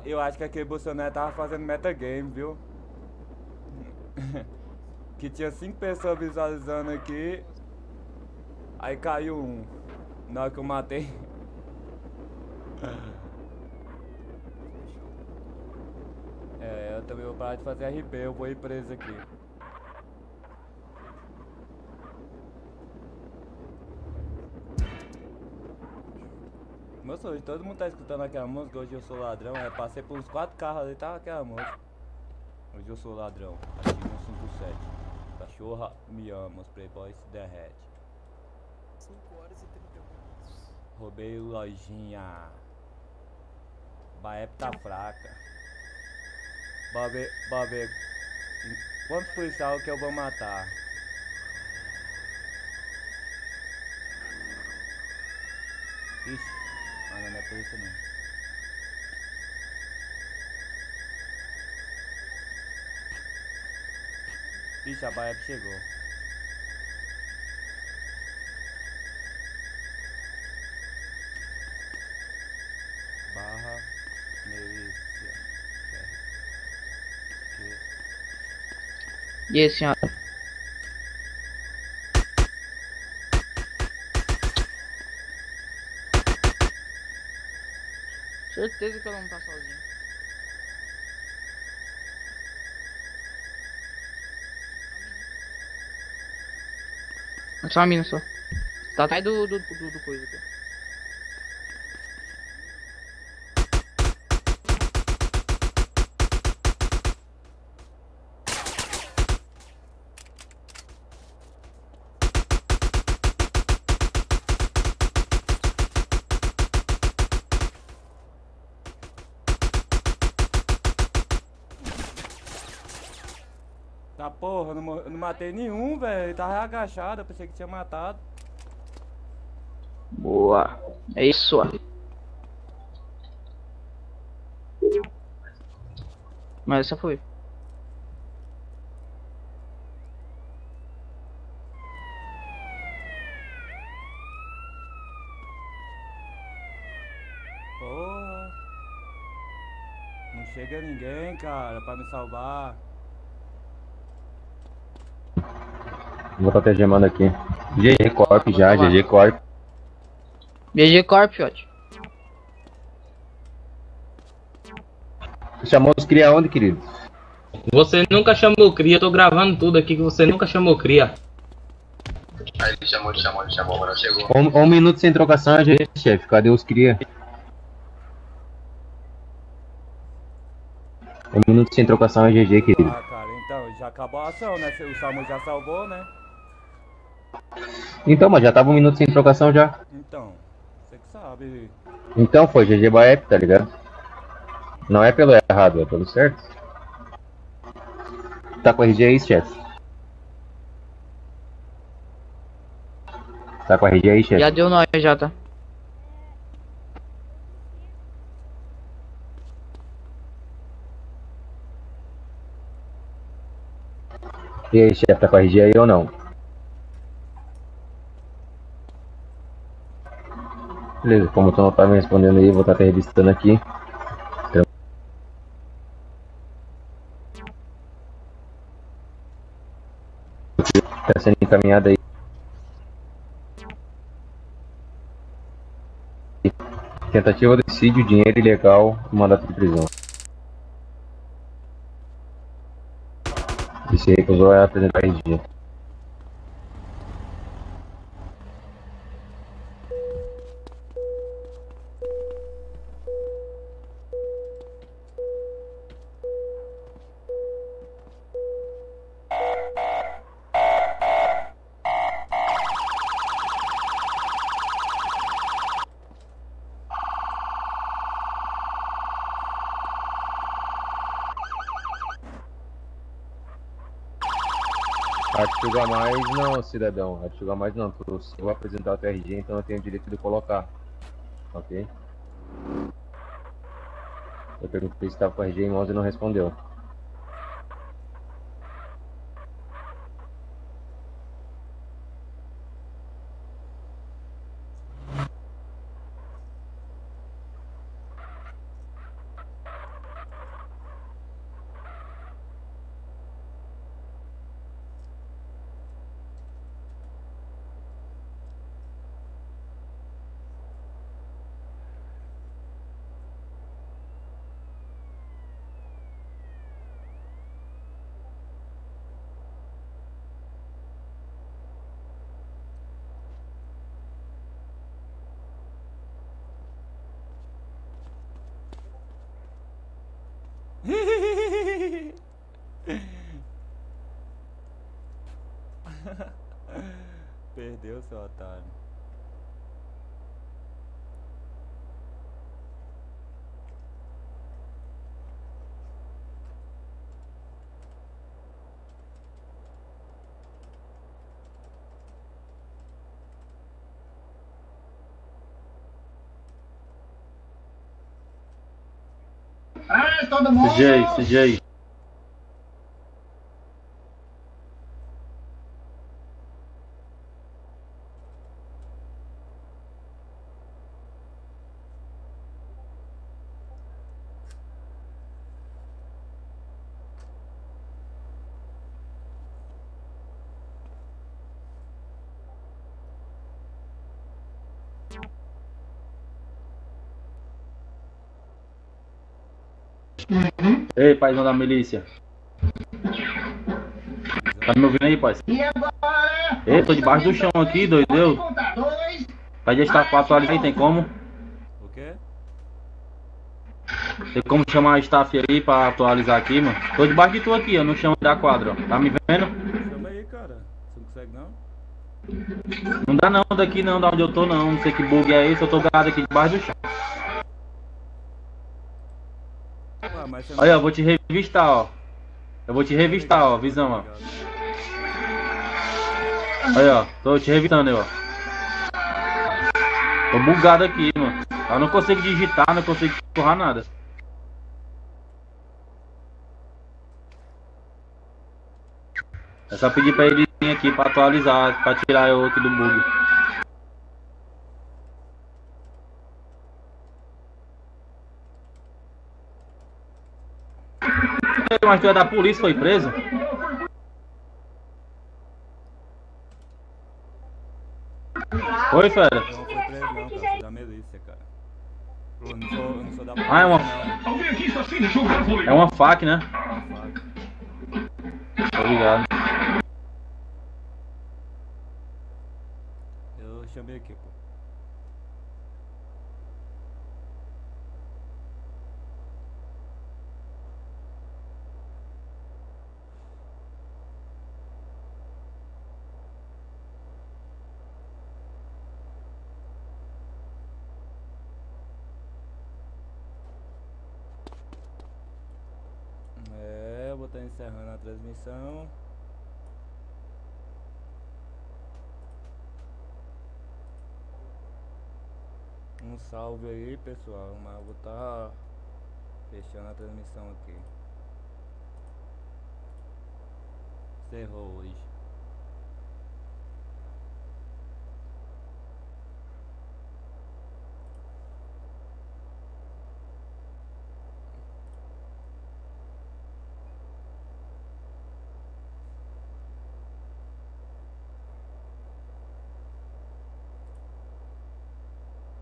Speaker 1: Eu, acho que aquele Bolsonaro tava fazendo metagame, viu? que tinha cinco pessoas visualizando aqui. Aí caiu um. Na hora que eu matei. É, eu também vou parar de fazer RP, eu vou ir preso aqui. Moço, hoje todo mundo tá escutando aquela música, hoje eu sou ladrão, é, passei por uns quatro carros ali, tava aquela música. Hoje eu sou ladrão, artigo 157. Cachorra me ama, os playboys se derrete.
Speaker 5: 5 horas e 30 minutos.
Speaker 1: Roubei lojinha. Baep tá fraca. Bora ver. Quantos policiais que eu vou matar? Ixi, ah, não, não é polícia não. Ixi, a Baep chegou. Barra milícia.
Speaker 16: E aí, senhora? Certeza que ela não tá sozinha. É só uma mina só. Tá atrás do, do, do, do coisa aqui.
Speaker 1: Eu não, matei nenhum, velho. Ele tava agachado, eu pensei que tinha matado.
Speaker 16: Boa. É isso. ó. Mas essa foi.
Speaker 1: Porra. Não chega ninguém, cara, pra me salvar.
Speaker 17: Vou estar te gemando aqui. GG Corp já, GG Corp.
Speaker 16: BG Corp, ótimo.
Speaker 17: Chamou os cria onde, querido?
Speaker 18: Você nunca chamou cria, eu tô gravando tudo aqui que você nunca chamou cria.
Speaker 17: Aí ele chamou, ele chamou, ele chamou, agora chegou. Um, um minuto sem trocação, GG, chefe. Cadê os cria? Um minuto sem trocação é GG, querido.
Speaker 1: Ah, cara, então, já acabou a ação, né? O Samu já salvou, né?
Speaker 17: Então, mas já tava um minuto sem trocação já.
Speaker 1: Então, você que sabe.
Speaker 17: Então foi GG Baep, tá ligado? Não é pelo errado, é pelo certo. Tá com RG aí, chefe? Tá com RG aí, chefe?
Speaker 16: Já deu nós, já tá.
Speaker 17: E aí, chefe, tá com RG aí ou não? Beleza, como tu não tá me respondendo aí, eu vou estar te revistando aqui. Tá sendo encaminhado aí. Tentativa de homicídio, dinheiro ilegal e mandato de prisão. E se recusou a apresentar RG. Artigo a mais não, cidadão. Artigo a mais não. Eu vou apresentar o TRG, então eu tenho o direito de colocar. Ok? Eu perguntei se estava com o RG em mãos e não respondeu.
Speaker 1: Perdeu, seu otário.
Speaker 17: CJ, CJ. Ei, paizão da milícia. Tá me ouvindo aí, pai? Ei, tô debaixo do chão aqui, esta pra atualizar aí, tem como?
Speaker 1: O quê?
Speaker 17: Tem como chamar a staff aí pra atualizar aqui, mano? Tô debaixo de tu aqui, ó, no chão da quadra, ó. Tá me vendo?
Speaker 1: Chama aí, cara. Você não consegue não?
Speaker 17: Não dá não daqui não, da onde eu tô não. Não sei que bug é esse, eu tô gado aqui debaixo do chão.
Speaker 1: Ah, mas
Speaker 17: Olha, eu vou te revistar, ó. Eu vou te revistar, ó, visão, ó. Olha, ó, tô te revistando aí, ó. Tô bugado aqui, mano. Eu não consigo digitar, não consigo empurrar nada. É só pedir pra ele vir aqui pra atualizar, pra tirar eu aqui do bug. Mas tu é da polícia, foi preso? Oi, fera.
Speaker 1: não foi preso não, cara. Eu sou da milícia, cara. Eu não sou, eu não sou da
Speaker 17: Ah, é uma.
Speaker 1: polícia.
Speaker 17: É uma fac, né? Obrigado.
Speaker 1: Eu chamei aqui, pô. tá encerrando a transmissão. Um salve aí pessoal, mas vou tá fechando a transmissão aqui. Encerrou hoje.